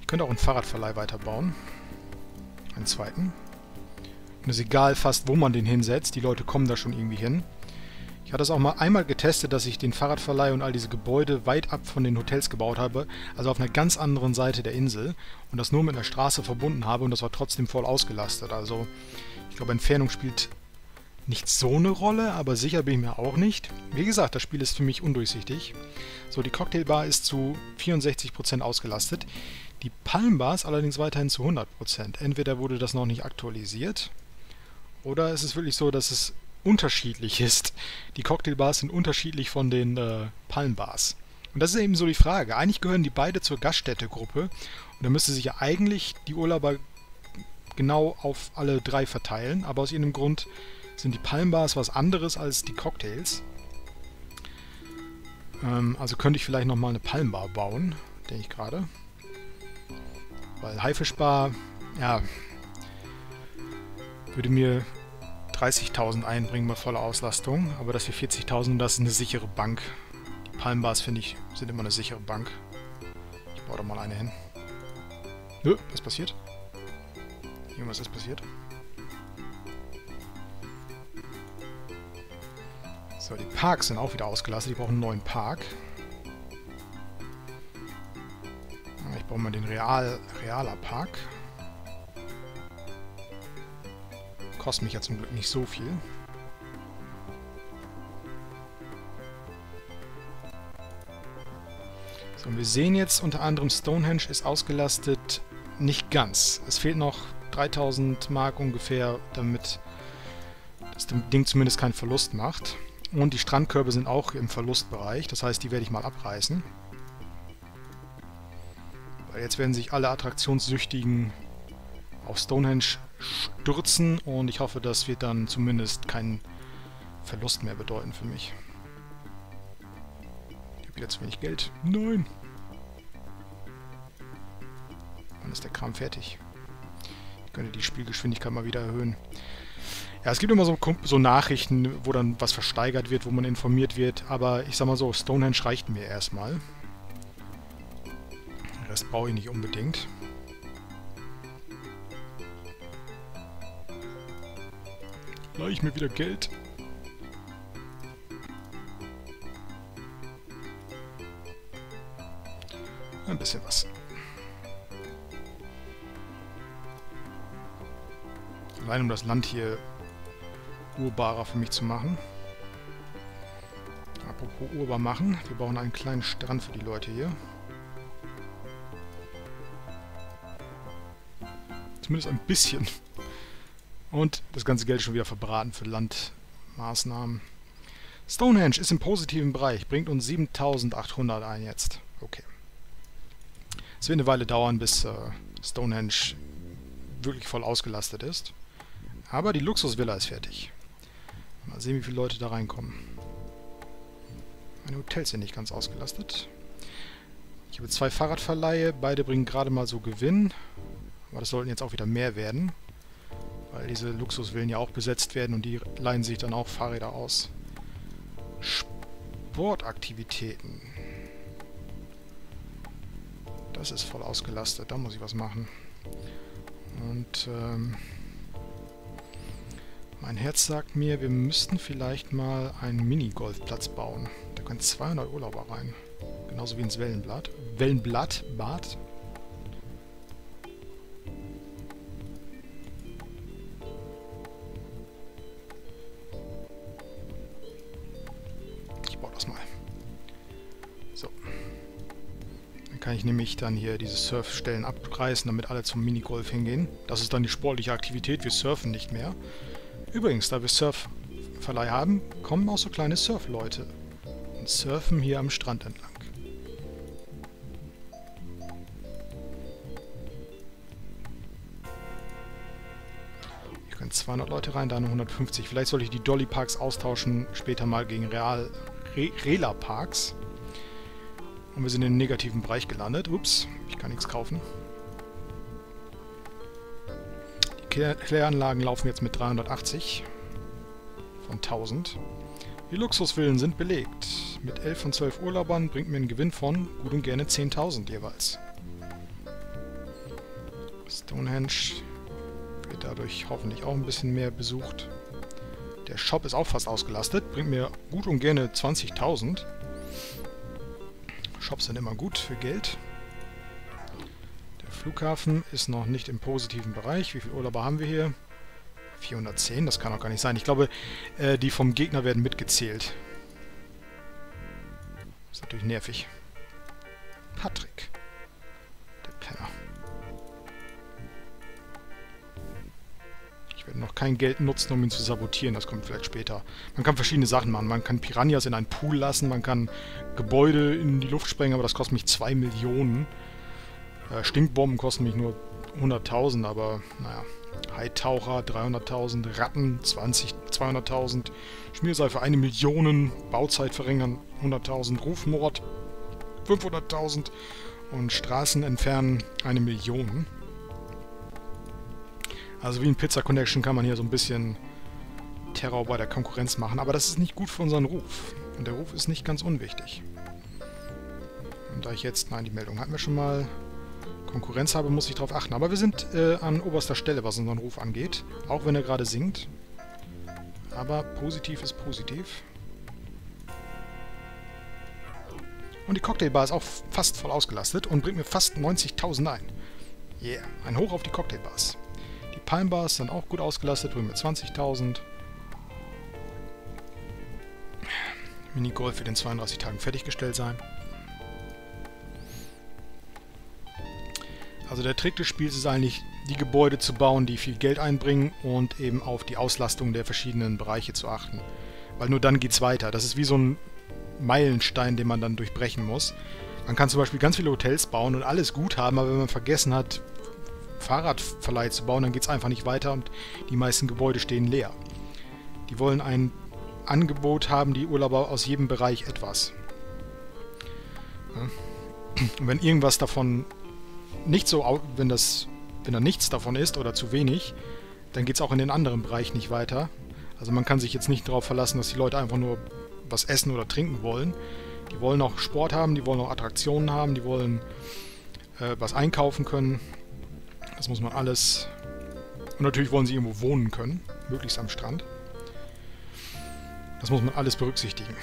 Ich könnte auch einen Fahrradverleih weiterbauen. Einen zweiten. Und es ist egal fast, wo man den hinsetzt. Die Leute kommen da schon irgendwie hin. Ich hatte es auch mal einmal getestet, dass ich den Fahrradverleih und all diese Gebäude weit ab von den Hotels gebaut habe, also auf einer ganz anderen Seite der Insel und das nur mit einer Straße verbunden habe und das war trotzdem voll ausgelastet. Also ich glaube, Entfernung spielt nicht so eine Rolle, aber sicher bin ich mir auch nicht. Wie gesagt, das Spiel ist für mich undurchsichtig. So, die Cocktailbar ist zu 64% ausgelastet. Die Palmbar ist allerdings weiterhin zu 100%. Entweder wurde das noch nicht aktualisiert oder ist es wirklich so, dass es unterschiedlich ist. Die Cocktailbars sind unterschiedlich von den äh, Palmbars. Und das ist eben so die Frage. Eigentlich gehören die beide zur Gaststätte-Gruppe und da müsste sich ja eigentlich die Urlauber genau auf alle drei verteilen, aber aus irgendeinem Grund sind die Palmbars was anderes als die Cocktails. Ähm, also könnte ich vielleicht nochmal eine Palmbar bauen, denke ich gerade. Weil Haifischbar, ja, würde mir 30.000 einbringen bei voller Auslastung, aber das für 40.000, das ist eine sichere Bank. Die Palmbars, finde ich, sind immer eine sichere Bank. Ich baue da mal eine hin. Nö, was passiert? Irgendwas ist passiert. So, die Parks sind auch wieder ausgelastet. Ich brauche einen neuen Park. Ich brauche mal den Real, Realer Park. Kostet mich ja zum Glück nicht so viel. So, und wir sehen jetzt unter anderem Stonehenge ist ausgelastet nicht ganz. Es fehlt noch 3000 Mark ungefähr, damit das Ding zumindest keinen Verlust macht. Und die Strandkörbe sind auch im Verlustbereich, das heißt, die werde ich mal abreißen. Weil jetzt werden sich alle Attraktionssüchtigen auf Stonehenge stürzen und ich hoffe, das wird dann zumindest keinen Verlust mehr bedeuten für mich. Ich habe jetzt wenig Geld. Nein! Wann ist der Kram fertig? Ich könnte die Spielgeschwindigkeit mal wieder erhöhen. Ja, es gibt immer so, so, Nachrichten, wo dann was versteigert wird, wo man informiert wird, aber ich sag mal so, Stonehenge reicht mir erstmal. Rest brauche ich nicht unbedingt. Leih ich mir wieder Geld. Ein bisschen was. Allein um das Land hier urbarer für mich zu machen. Apropos urbar machen. Wir brauchen einen kleinen Strand für die Leute hier. Zumindest ein bisschen. Und das ganze Geld schon wieder verbraten für Landmaßnahmen. Stonehenge ist im positiven Bereich, bringt uns 7800 ein jetzt. Okay. Es wird eine Weile dauern, bis äh, Stonehenge wirklich voll ausgelastet ist. Aber die Luxusvilla ist fertig. Mal sehen, wie viele Leute da reinkommen. Meine Hotels sind nicht ganz ausgelastet. Ich habe zwei Fahrradverleihe, beide bringen gerade mal so Gewinn. Aber das sollten jetzt auch wieder mehr werden. Weil diese Luxusvillen ja auch besetzt werden und die leihen sich dann auch Fahrräder aus. Sportaktivitäten. Das ist voll ausgelastet, da muss ich was machen. Und ähm, mein Herz sagt mir, wir müssten vielleicht mal einen Minigolfplatz bauen. Da können 200 Urlauber rein. Genauso wie ins Wellenblatt. Wellenblatt, Bad. ich nämlich dann hier diese Surfstellen abreißen, damit alle zum Minigolf hingehen. Das ist dann die sportliche Aktivität, wir surfen nicht mehr. Übrigens, da wir Surfverleih haben, kommen auch so kleine Surfleute und surfen hier am Strand entlang. Hier können 200 Leute rein, da nur 150. Vielleicht soll ich die Dolly Parks austauschen, später mal gegen Real... Re Rela Parks. Und wir sind in den negativen Bereich gelandet. Ups, ich kann nichts kaufen. Die Kläranlagen laufen jetzt mit 380 von 1000. Die Luxusvillen sind belegt. Mit 11 von 12 Urlaubern bringt mir ein Gewinn von gut und gerne 10.000 jeweils. Stonehenge wird dadurch hoffentlich auch ein bisschen mehr besucht. Der Shop ist auch fast ausgelastet, bringt mir gut und gerne 20.000. Shops sind immer gut für Geld. Der Flughafen ist noch nicht im positiven Bereich. Wie viele Urlauber haben wir hier? 410, das kann auch gar nicht sein. Ich glaube, äh, die vom Gegner werden mitgezählt. Ist natürlich nervig. Kein Geld nutzen, um ihn zu sabotieren. Das kommt vielleicht später. Man kann verschiedene Sachen machen. Man kann Piranhas in einen Pool lassen. Man kann Gebäude in die Luft sprengen, aber das kostet mich 2 Millionen. Äh, Stinkbomben kosten mich nur 100.000, aber naja. Haitaucher 300.000, Ratten 20, 200.000, Schmierseife 1 Million, Bauzeit verringern 100.000, Rufmord 500.000 und Straßen entfernen eine Million. Also wie ein Pizza Connection kann man hier so ein bisschen Terror bei der Konkurrenz machen, aber das ist nicht gut für unseren Ruf. Und der Ruf ist nicht ganz unwichtig. Und da ich jetzt, nein, die Meldung hatten wir schon mal, Konkurrenz habe, muss ich darauf achten. Aber wir sind äh, an oberster Stelle, was unseren Ruf angeht. Auch wenn er gerade sinkt. Aber positiv ist positiv. Und die Cocktailbar ist auch fast voll ausgelastet und bringt mir fast 90.000 ein. Yeah, ein Hoch auf die Cocktailbars. Palmbars sind auch gut ausgelastet, bringen mir 20.000. Minigolf wird in 32 Tagen fertiggestellt sein. Also der Trick des Spiels ist eigentlich, die Gebäude zu bauen, die viel Geld einbringen und eben auf die Auslastung der verschiedenen Bereiche zu achten. Weil nur dann geht es weiter. Das ist wie so ein Meilenstein, den man dann durchbrechen muss. Man kann zum Beispiel ganz viele Hotels bauen und alles gut haben, aber wenn man vergessen hat, Fahrradverleih zu bauen, dann geht es einfach nicht weiter und die meisten Gebäude stehen leer. Die wollen ein Angebot haben, die Urlauber aus jedem Bereich etwas. Und wenn irgendwas davon nicht so, wenn das, wenn da nichts davon ist oder zu wenig, dann geht es auch in den anderen Bereich nicht weiter. Also man kann sich jetzt nicht darauf verlassen, dass die Leute einfach nur was essen oder trinken wollen. Die wollen auch Sport haben, die wollen auch Attraktionen haben, die wollen äh, was einkaufen können. Das muss man alles... Und natürlich wollen sie irgendwo wohnen können, möglichst am Strand. Das muss man alles berücksichtigen.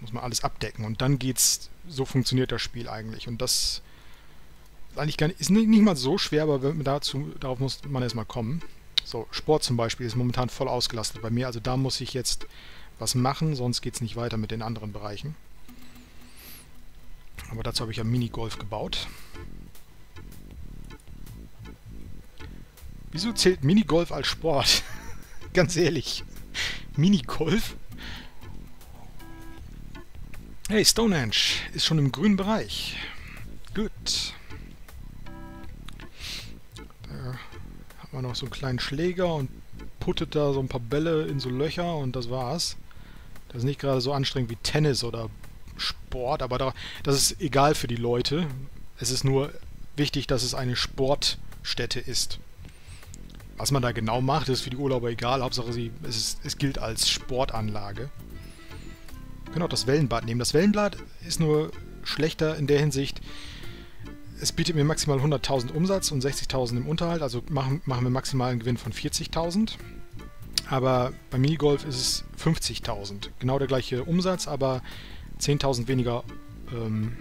Muss man alles abdecken. Und dann geht's, so funktioniert das Spiel eigentlich. Und das ist eigentlich gar nicht, ist nicht, nicht mal so schwer, aber dazu, darauf muss man erstmal kommen. So, Sport zum Beispiel ist momentan voll ausgelastet bei mir. Also da muss ich jetzt was machen, sonst geht es nicht weiter mit den anderen Bereichen. Aber dazu habe ich ja Minigolf gebaut. Wieso zählt Minigolf als Sport? [laughs] Ganz ehrlich. Minigolf? Hey, Stonehenge ist schon im grünen Bereich. Gut. Da hat man noch so einen kleinen Schläger und puttet da so ein paar Bälle in so Löcher und das war's. Das ist nicht gerade so anstrengend wie Tennis oder Sport, aber da, das ist egal für die Leute. Es ist nur wichtig, dass es eine Sportstätte ist. Was man da genau macht, ist für die Urlauber egal. Hauptsache, sie, es, ist, es gilt als Sportanlage. Wir können auch das Wellenbad nehmen. Das Wellenbad ist nur schlechter in der Hinsicht, es bietet mir maximal 100.000 Umsatz und 60.000 im Unterhalt, also machen, machen wir maximal einen Gewinn von 40.000. Aber beim Minigolf ist es 50.000. Genau der gleiche Umsatz, aber 10.000 weniger, ähm,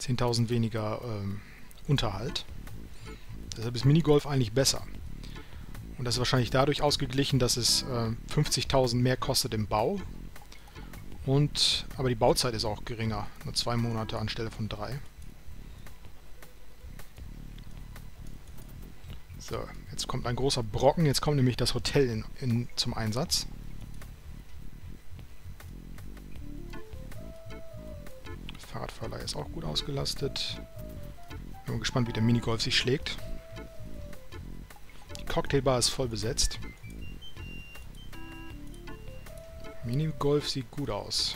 10.000 weniger ähm, Unterhalt. Deshalb ist Minigolf eigentlich besser. Und das ist wahrscheinlich dadurch ausgeglichen, dass es äh, 50.000 mehr kostet im Bau. Und, aber die Bauzeit ist auch geringer. Nur zwei Monate anstelle von drei. So, jetzt kommt ein großer Brocken. Jetzt kommt nämlich das Hotel in, in, zum Einsatz. Fahrradverleih ist auch gut ausgelastet. Bin gespannt, wie der Minigolf sich schlägt. Cocktailbar ist voll besetzt. Minigolf sieht gut aus.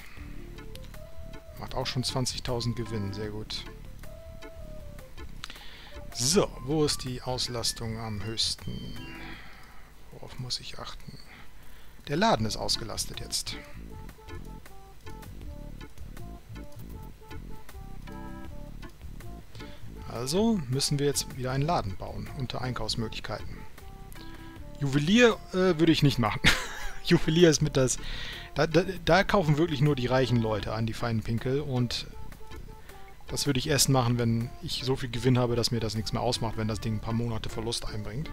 Macht auch schon 20.000 Gewinn, sehr gut. So, wo ist die Auslastung am höchsten? Worauf muss ich achten? Der Laden ist ausgelastet jetzt. Also müssen wir jetzt wieder einen Laden bauen, unter Einkaufsmöglichkeiten. Juwelier äh, würde ich nicht machen. [laughs] Juwelier ist mit das... Da, da, da, kaufen wirklich nur die reichen Leute an, die feinen Pinkel. Und das würde ich erst machen, wenn ich so viel Gewinn habe, dass mir das nichts mehr ausmacht, wenn das Ding ein paar Monate Verlust einbringt.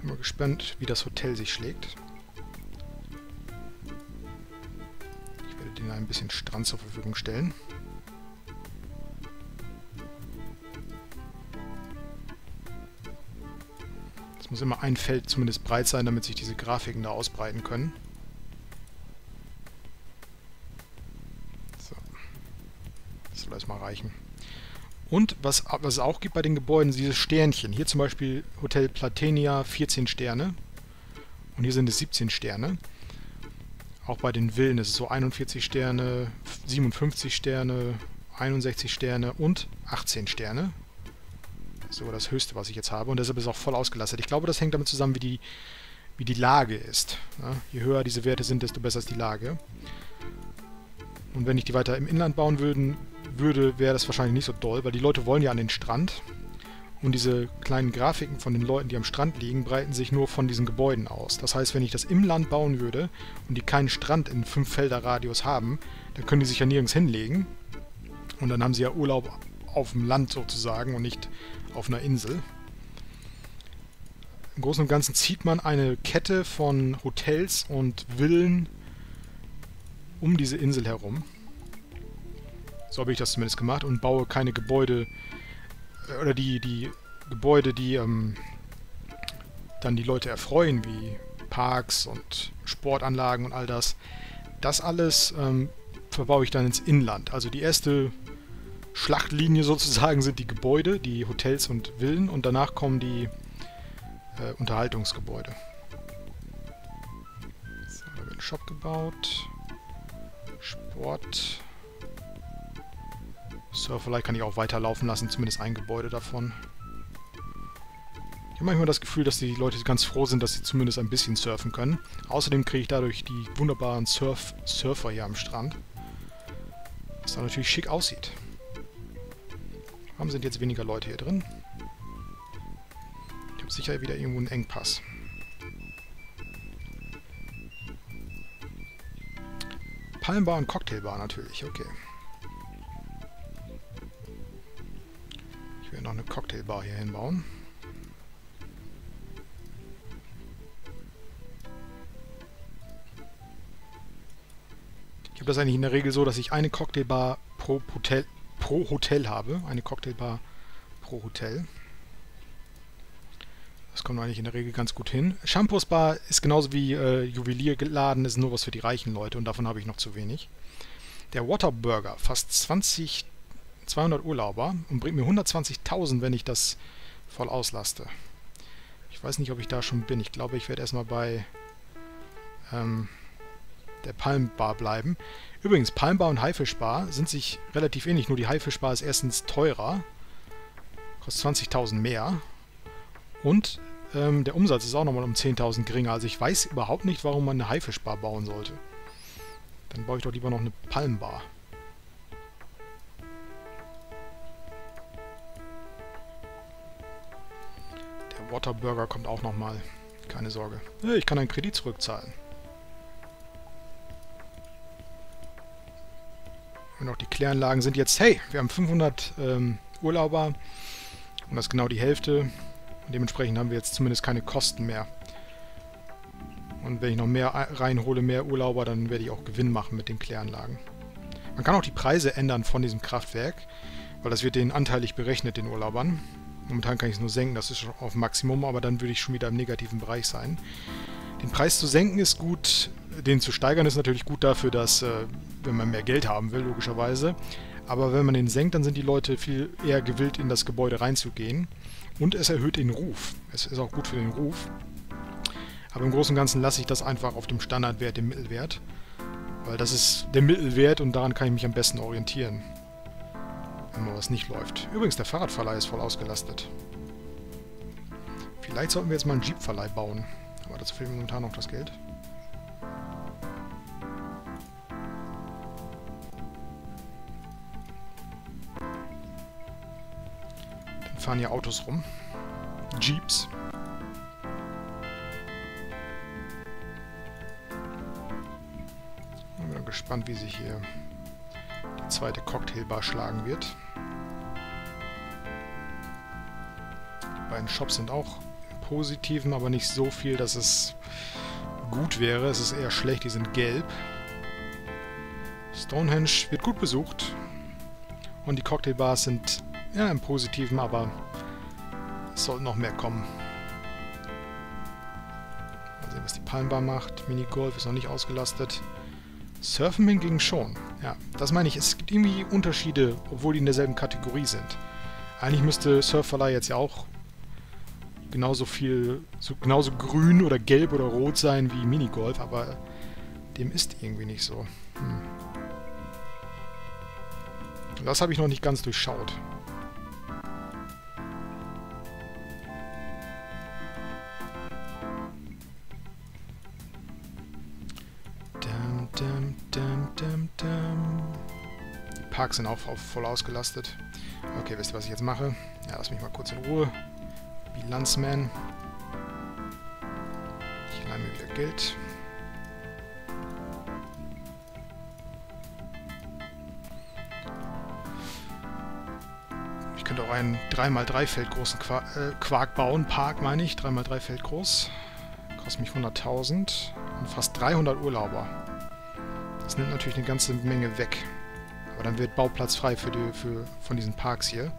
Bin mal gespannt, wie das Hotel sich schlägt. Ich werde denen ein bisschen Strand zur Verfügung stellen. Muss immer ein Feld zumindest breit sein, damit sich diese Grafiken da ausbreiten können. So. Das soll erstmal reichen. Und was, was es auch gibt bei den Gebäuden, diese Sternchen. Hier zum Beispiel Hotel Platenia 14 Sterne. Und hier sind es 17 Sterne. Auch bei den Villen ist es so 41 Sterne, 57 Sterne, 61 Sterne und 18 Sterne sogar das höchste, was ich jetzt habe. Und deshalb ist es auch voll ausgelastet. Ich glaube, das hängt damit zusammen, wie die, wie die Lage ist. Ja, je höher diese Werte sind, desto besser ist die Lage. Und wenn ich die weiter im Inland bauen würden, würde, wäre das wahrscheinlich nicht so doll, weil die Leute wollen ja an den Strand. Und diese kleinen Grafiken von den Leuten, die am Strand liegen, breiten sich nur von diesen Gebäuden aus. Das heißt, wenn ich das im Land bauen würde und die keinen Strand in 5 Felder Radius haben, dann können die sich ja nirgends hinlegen. Und dann haben sie ja Urlaub auf dem Land sozusagen und nicht auf einer Insel. Im Großen und Ganzen zieht man eine Kette von Hotels und Villen um diese Insel herum. So habe ich das zumindest gemacht und baue keine Gebäude äh, oder die, die Gebäude, die ähm, dann die Leute erfreuen, wie Parks und Sportanlagen und all das. Das alles ähm, verbaue ich dann ins Inland. Also die erste Schlachtlinie [laughs] sozusagen sind die Gebäude, die Hotels und Villen und danach kommen die äh, Unterhaltungsgebäude. So, da wird ein Shop gebaut. Sport. So, vielleicht kann ich auch weiterlaufen lassen, zumindest ein Gebäude davon. Ich habe manchmal das Gefühl, dass die Leute ganz froh sind, dass sie zumindest ein bisschen surfen können. Außerdem kriege ich dadurch die wunderbaren Surf Surfer hier am Strand. Was da natürlich schick aussieht. Warum sind jetzt weniger Leute hier drin? Ich habe sicher wieder irgendwo einen Engpass. Palmbar und Cocktailbar natürlich, okay. Ich will noch eine Cocktailbar hier hinbauen. Ich habe das eigentlich in der Regel so, dass ich eine Cocktailbar pro Hotel, pro Hotel habe. Eine Cocktailbar pro Hotel. Das kommt eigentlich in der Regel ganz gut hin. Shampoos Bar ist genauso wie äh, Juwelierladen, ist nur was für die reichen Leute und davon habe ich noch zu wenig. Der Waterburger, fast 20, 200 Urlauber und bringt mir 120.000, wenn ich das voll auslaste. Ich weiß nicht, ob ich da schon bin. Ich glaube, ich werde erstmal bei ähm, der Palmbar bleiben. Übrigens, Palmbar und Haifischbar sind sich relativ ähnlich, nur die Haifischbar ist erstens teurer, kostet 20.000 mehr und ähm, der Umsatz ist auch nochmal um 10.000 geringer. Also ich weiß überhaupt nicht, warum man eine Haifischbar bauen sollte. Dann baue ich doch lieber noch eine Palmbar. Der Waterburger kommt auch nochmal. Keine Sorge. Ich kann einen Kredit zurückzahlen. Und auch die Kläranlagen sind jetzt, hey, wir haben 500 ähm, Urlauber und das ist genau die Hälfte. Und dementsprechend haben wir jetzt zumindest keine Kosten mehr. Und wenn ich noch mehr reinhole, mehr Urlauber, dann werde ich auch Gewinn machen mit den Kläranlagen. Man kann auch die Preise ändern von diesem Kraftwerk, weil das wird denen anteilig berechnet, den Urlaubern. Momentan kann ich es nur senken, das ist schon auf Maximum, aber dann würde ich schon wieder im negativen Bereich sein. Den Preis zu senken ist gut, den zu steigern ist natürlich gut dafür, dass, äh, wenn man mehr Geld haben will, logischerweise. Aber wenn man den senkt, dann sind die Leute viel eher gewillt, in das Gebäude reinzugehen. Und es erhöht den Ruf. Es ist auch gut für den Ruf. Aber im Großen und Ganzen lasse ich das einfach auf dem Standardwert, dem Mittelwert. Weil das ist der Mittelwert und daran kann ich mich am besten orientieren. Wenn mal was nicht läuft. Übrigens, der Fahrradverleih ist voll ausgelastet. Vielleicht sollten wir jetzt mal einen Jeep-Verleih bauen. Aber dazu fehlt momentan noch das Geld. Fahren hier Autos rum. Jeeps. Ich bin gespannt, wie sich hier die zweite Cocktailbar schlagen wird. Die beiden Shops sind auch positiven, aber nicht so viel, dass es gut wäre. Es ist eher schlecht, die sind gelb. Stonehenge wird gut besucht. Und die Cocktailbars sind ja im positiven, aber es sollten noch mehr kommen. Mal sehen, was die Palmbar macht. Minigolf ist noch nicht ausgelastet. Surfen hingegen schon. Ja, das meine ich. Es gibt irgendwie Unterschiede, obwohl die in derselben Kategorie sind. Eigentlich müsste Surferlei jetzt ja auch genauso viel, so, genauso grün oder gelb oder rot sein wie Minigolf, aber dem ist irgendwie nicht so. Hm. Das habe ich noch nicht ganz durchschaut. Parks sind auch voll ausgelastet. Okay, wisst ihr, was ich jetzt mache? Ja, lass mich mal kurz in Ruhe. Bilanzman. Ich leihe mir wieder Geld. Ich könnte auch einen 3x3 Feld großen Quark, äh, Quark bauen. Park meine ich. 3x3 Feld groß. Kostet mich 100.000. Und fast 300 Urlauber. Das nimmt natürlich eine ganze Menge weg. Aber dann wird Bauplatz frei für die, für, von diesen Parks hier.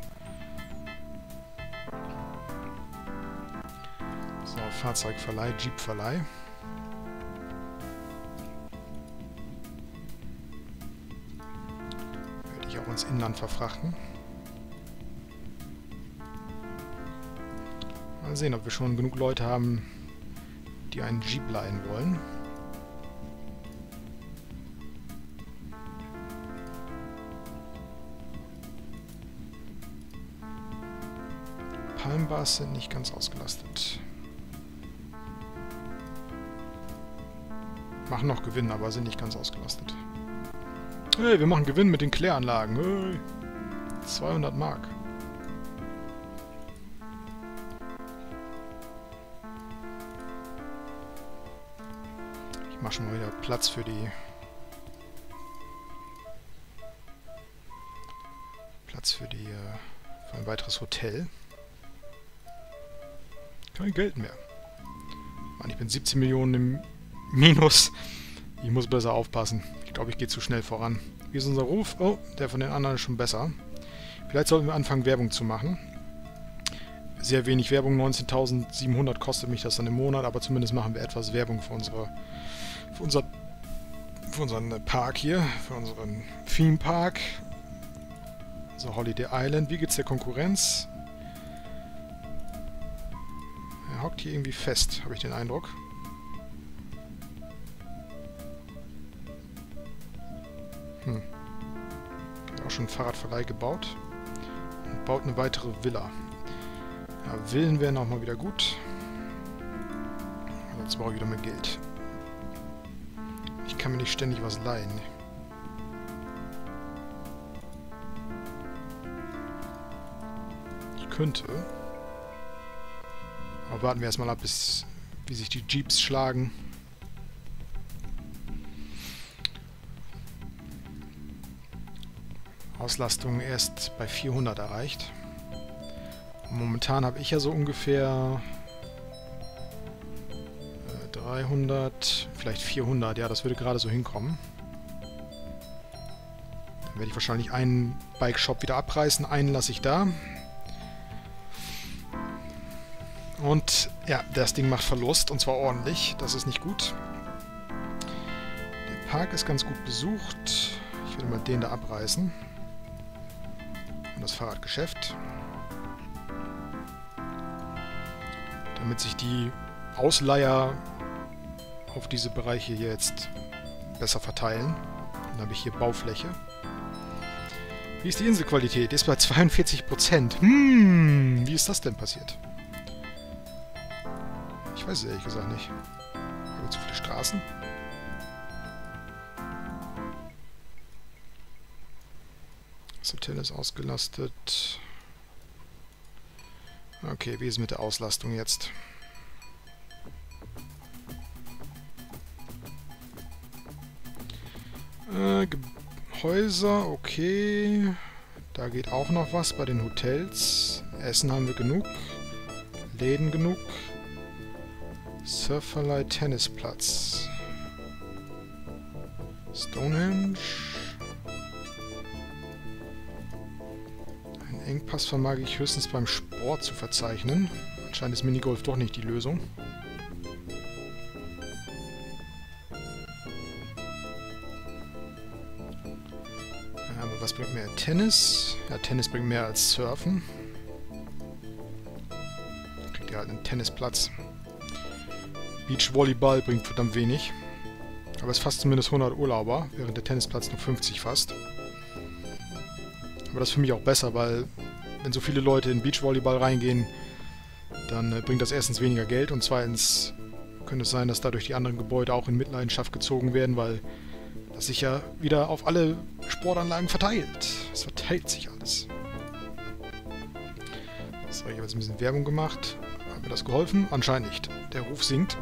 Fahrzeugverleih, Jeepverleih. Werde ich auch ins Inland verfrachten. Mal sehen, ob wir schon genug Leute haben, die einen Jeep leihen wollen. Palmbars sind nicht ganz ausgelastet. Machen noch Gewinn, aber sind nicht ganz ausgelastet. Hey, wir machen Gewinn mit den Kläranlagen. Hey. 200 Mark. Ich mache schon mal wieder Platz für die... Platz für die... Äh, für ein weiteres Hotel. Kein Geld mehr. Mann, ich bin 17 Millionen im Minus. Ich muss besser aufpassen. Ich glaube, ich gehe zu schnell voran. Wie ist unser Ruf? Oh, der von den anderen ist schon besser. Vielleicht sollten wir anfangen, Werbung zu machen. Sehr wenig Werbung, 19.700 kostet mich das dann im Monat, aber zumindest machen wir etwas Werbung für unsere, für unser, für unseren Park hier, für unseren Theme Park. So, Holiday Island. Wie geht's der Konkurrenz? Hockt hier irgendwie fest, habe ich den Eindruck. Hm. Auch schon einen Fahrradverleih gebaut. Und baut eine weitere Villa. Ja, Villen wären auch mal wieder gut. Aber jetzt brauche ich wieder mehr Geld. Ich kann mir nicht ständig was leihen. Ich könnte. Aber warten wir erstmal ab, bis wie sich die Jeeps schlagen. Auslastung erst bei 400 erreicht. momentan habe ich ja so ungefähr äh, 300, vielleicht 400. Ja, das würde gerade so hinkommen. Dann werde ich wahrscheinlich einen Bike-Shop wieder abreißen. Einen lasse ich da. Und ja, das Ding macht Verlust und zwar ordentlich. Das ist nicht gut. Der Park ist ganz gut besucht. Ich will mal den da abreißen. Und das Fahrradgeschäft. Damit sich die Ausleiher auf diese Bereiche hier jetzt besser verteilen. Dann habe ich hier Baufläche. Wie ist die Inselqualität? Die ist bei 42%. Hm, wie ist das denn passiert? Ich weiß es ehrlich gesagt nicht. Haben wir zu viele Straßen? Das Hotel ist ausgelastet. Okay, wie ist es mit der Auslastung jetzt? Äh, Häuser, okay. Da geht auch noch was bei den Hotels. Essen haben wir genug. Läden genug. Surferlei Tennisplatz. Stonehenge. Einen Engpass vermag ich höchstens beim Sport zu verzeichnen. Anscheinend ist Minigolf doch nicht die Lösung. Aber was bringt mehr? Tennis? Ja, Tennis bringt mehr als Surfen. Kriegt ihr halt einen Tennisplatz. Beachvolleyball bringt verdammt wenig. Aber es fasst zumindest 100 Urlauber, während der Tennisplatz nur 50 fasst. Aber das ist für mich auch besser, weil wenn so viele Leute in Beachvolleyball reingehen, dann äh, bringt das erstens weniger Geld und zweitens könnte es sein, dass dadurch die anderen Gebäude auch in Mitleidenschaft gezogen werden, weil das sich ja wieder auf alle Sportanlagen verteilt. Es verteilt sich alles. So, ich habe jetzt ein bisschen Werbung gemacht. Hat mir das geholfen? Anscheinend nicht. Der Ruf sinkt.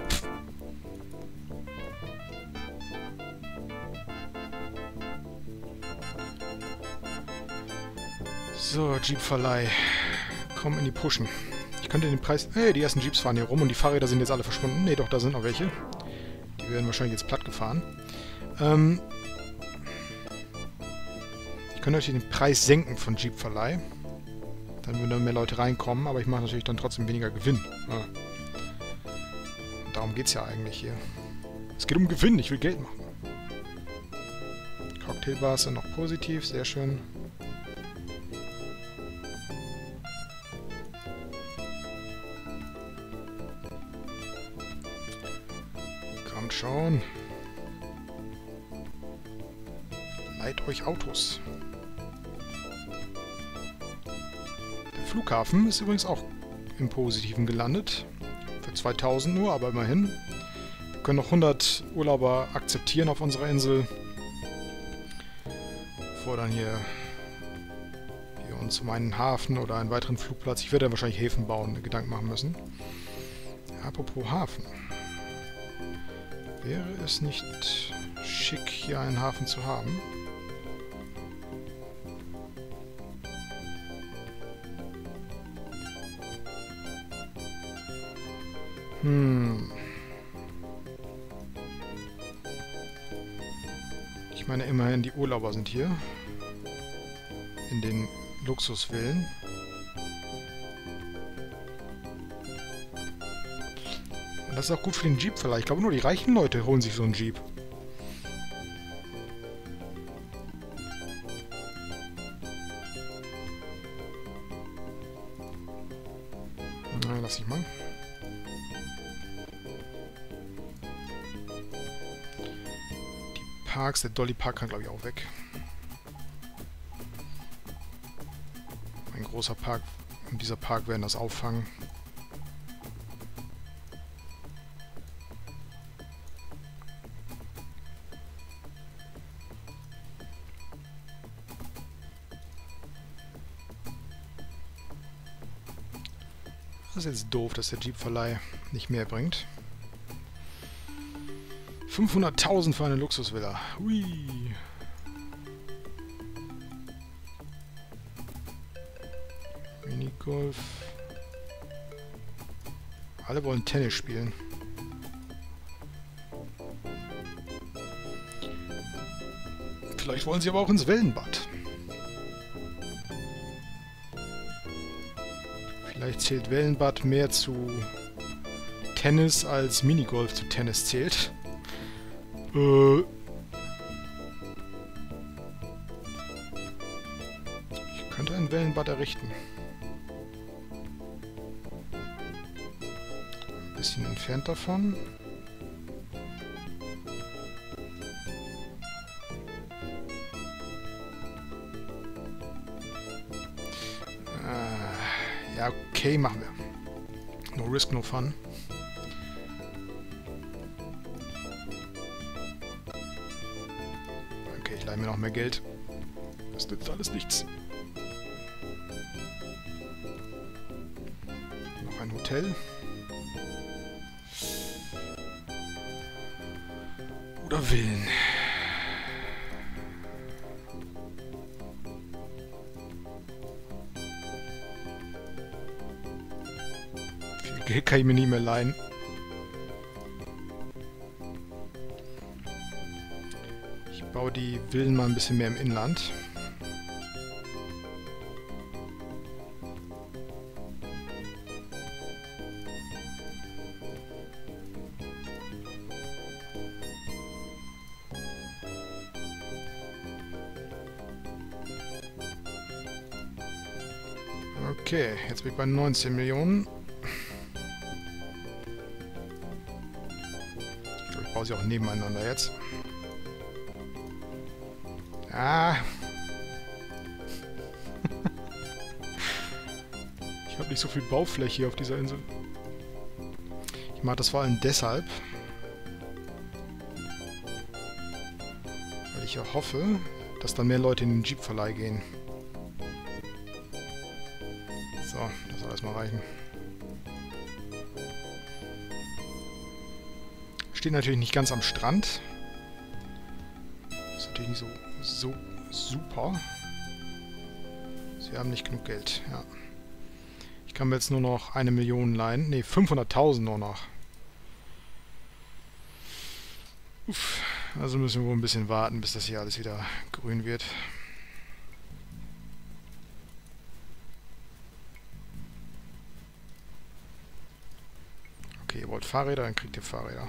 So, Jeep-Verleih. Komm in die Pushen. Ich könnte den Preis... Hey, die ersten Jeeps fahren hier rum und die Fahrräder sind jetzt alle verschwunden. Ne, doch, da sind noch welche. Die werden wahrscheinlich jetzt platt gefahren. Ähm... Ich könnte natürlich den Preis senken von Jeep-Verleih. Dann würden mehr Leute reinkommen, aber ich mache natürlich dann trotzdem weniger Gewinn. Ja. Darum geht es ja eigentlich hier. Es geht um Gewinn, ich will Geld machen. Cocktailbars sind noch positiv, sehr schön. Kommt schon. Leiht euch Autos. Der Flughafen ist übrigens auch im Positiven gelandet. Für 2000 nur, aber immerhin. Wir können noch 100 Urlauber akzeptieren auf unserer Insel. Bevor dann hier wir uns um einen Hafen oder einen weiteren Flugplatz, ich werde dann wahrscheinlich Häfen bauen, Gedanken machen müssen. Apropos Hafen. Wäre es nicht schick, hier einen Hafen zu haben? Hm. Ich meine, immerhin die Urlauber sind hier. In den Luxusvillen. Und das ist auch gut für den Jeep vielleicht. Ich glaube, nur die reichen Leute holen sich so einen Jeep. Parks. Der Dolly Park kann, glaube ich, auch weg. Ein großer Park und dieser Park werden das auffangen. Das ist jetzt doof, dass der Jeep-Verleih nicht mehr bringt. 500.000 für eine Luxusvilla. Hui. Minigolf. Alle wollen Tennis spielen. Vielleicht wollen sie aber auch ins Wellenbad. Vielleicht zählt Wellenbad mehr zu Tennis als Minigolf zu Tennis zählt. Äh. Ich könnte ein in Wellenbad errichten? Ein bisschen entfernt davon. Äh, ja, okay, machen wir. No risk, no fun. Mehr Geld. Das nützt alles nichts. Noch ein Hotel. Oder Villen. Viel Geld kann ich mir nicht mehr leihen. Die Villen mal ein bisschen mehr im Inland. Okay, jetzt bin ich bei 19 Millionen. Ich glaube, ich baue sie auch nebeneinander jetzt. Ah. [laughs] ich habe nicht so viel Baufläche hier auf dieser Insel. Ich mache das vor allem deshalb, weil ich ja hoffe, dass dann mehr Leute in den Jeep-Verleih gehen. So, das soll erstmal reichen. Steht natürlich nicht ganz am Strand. Haben nicht genug Geld, ja. Ich kann mir jetzt nur noch eine Million leihen. Ne, 500.000 nur noch. Uff, also müssen wir wohl ein bisschen warten, bis das hier alles wieder grün wird. Okay, ihr wollt Fahrräder, dann kriegt ihr Fahrräder.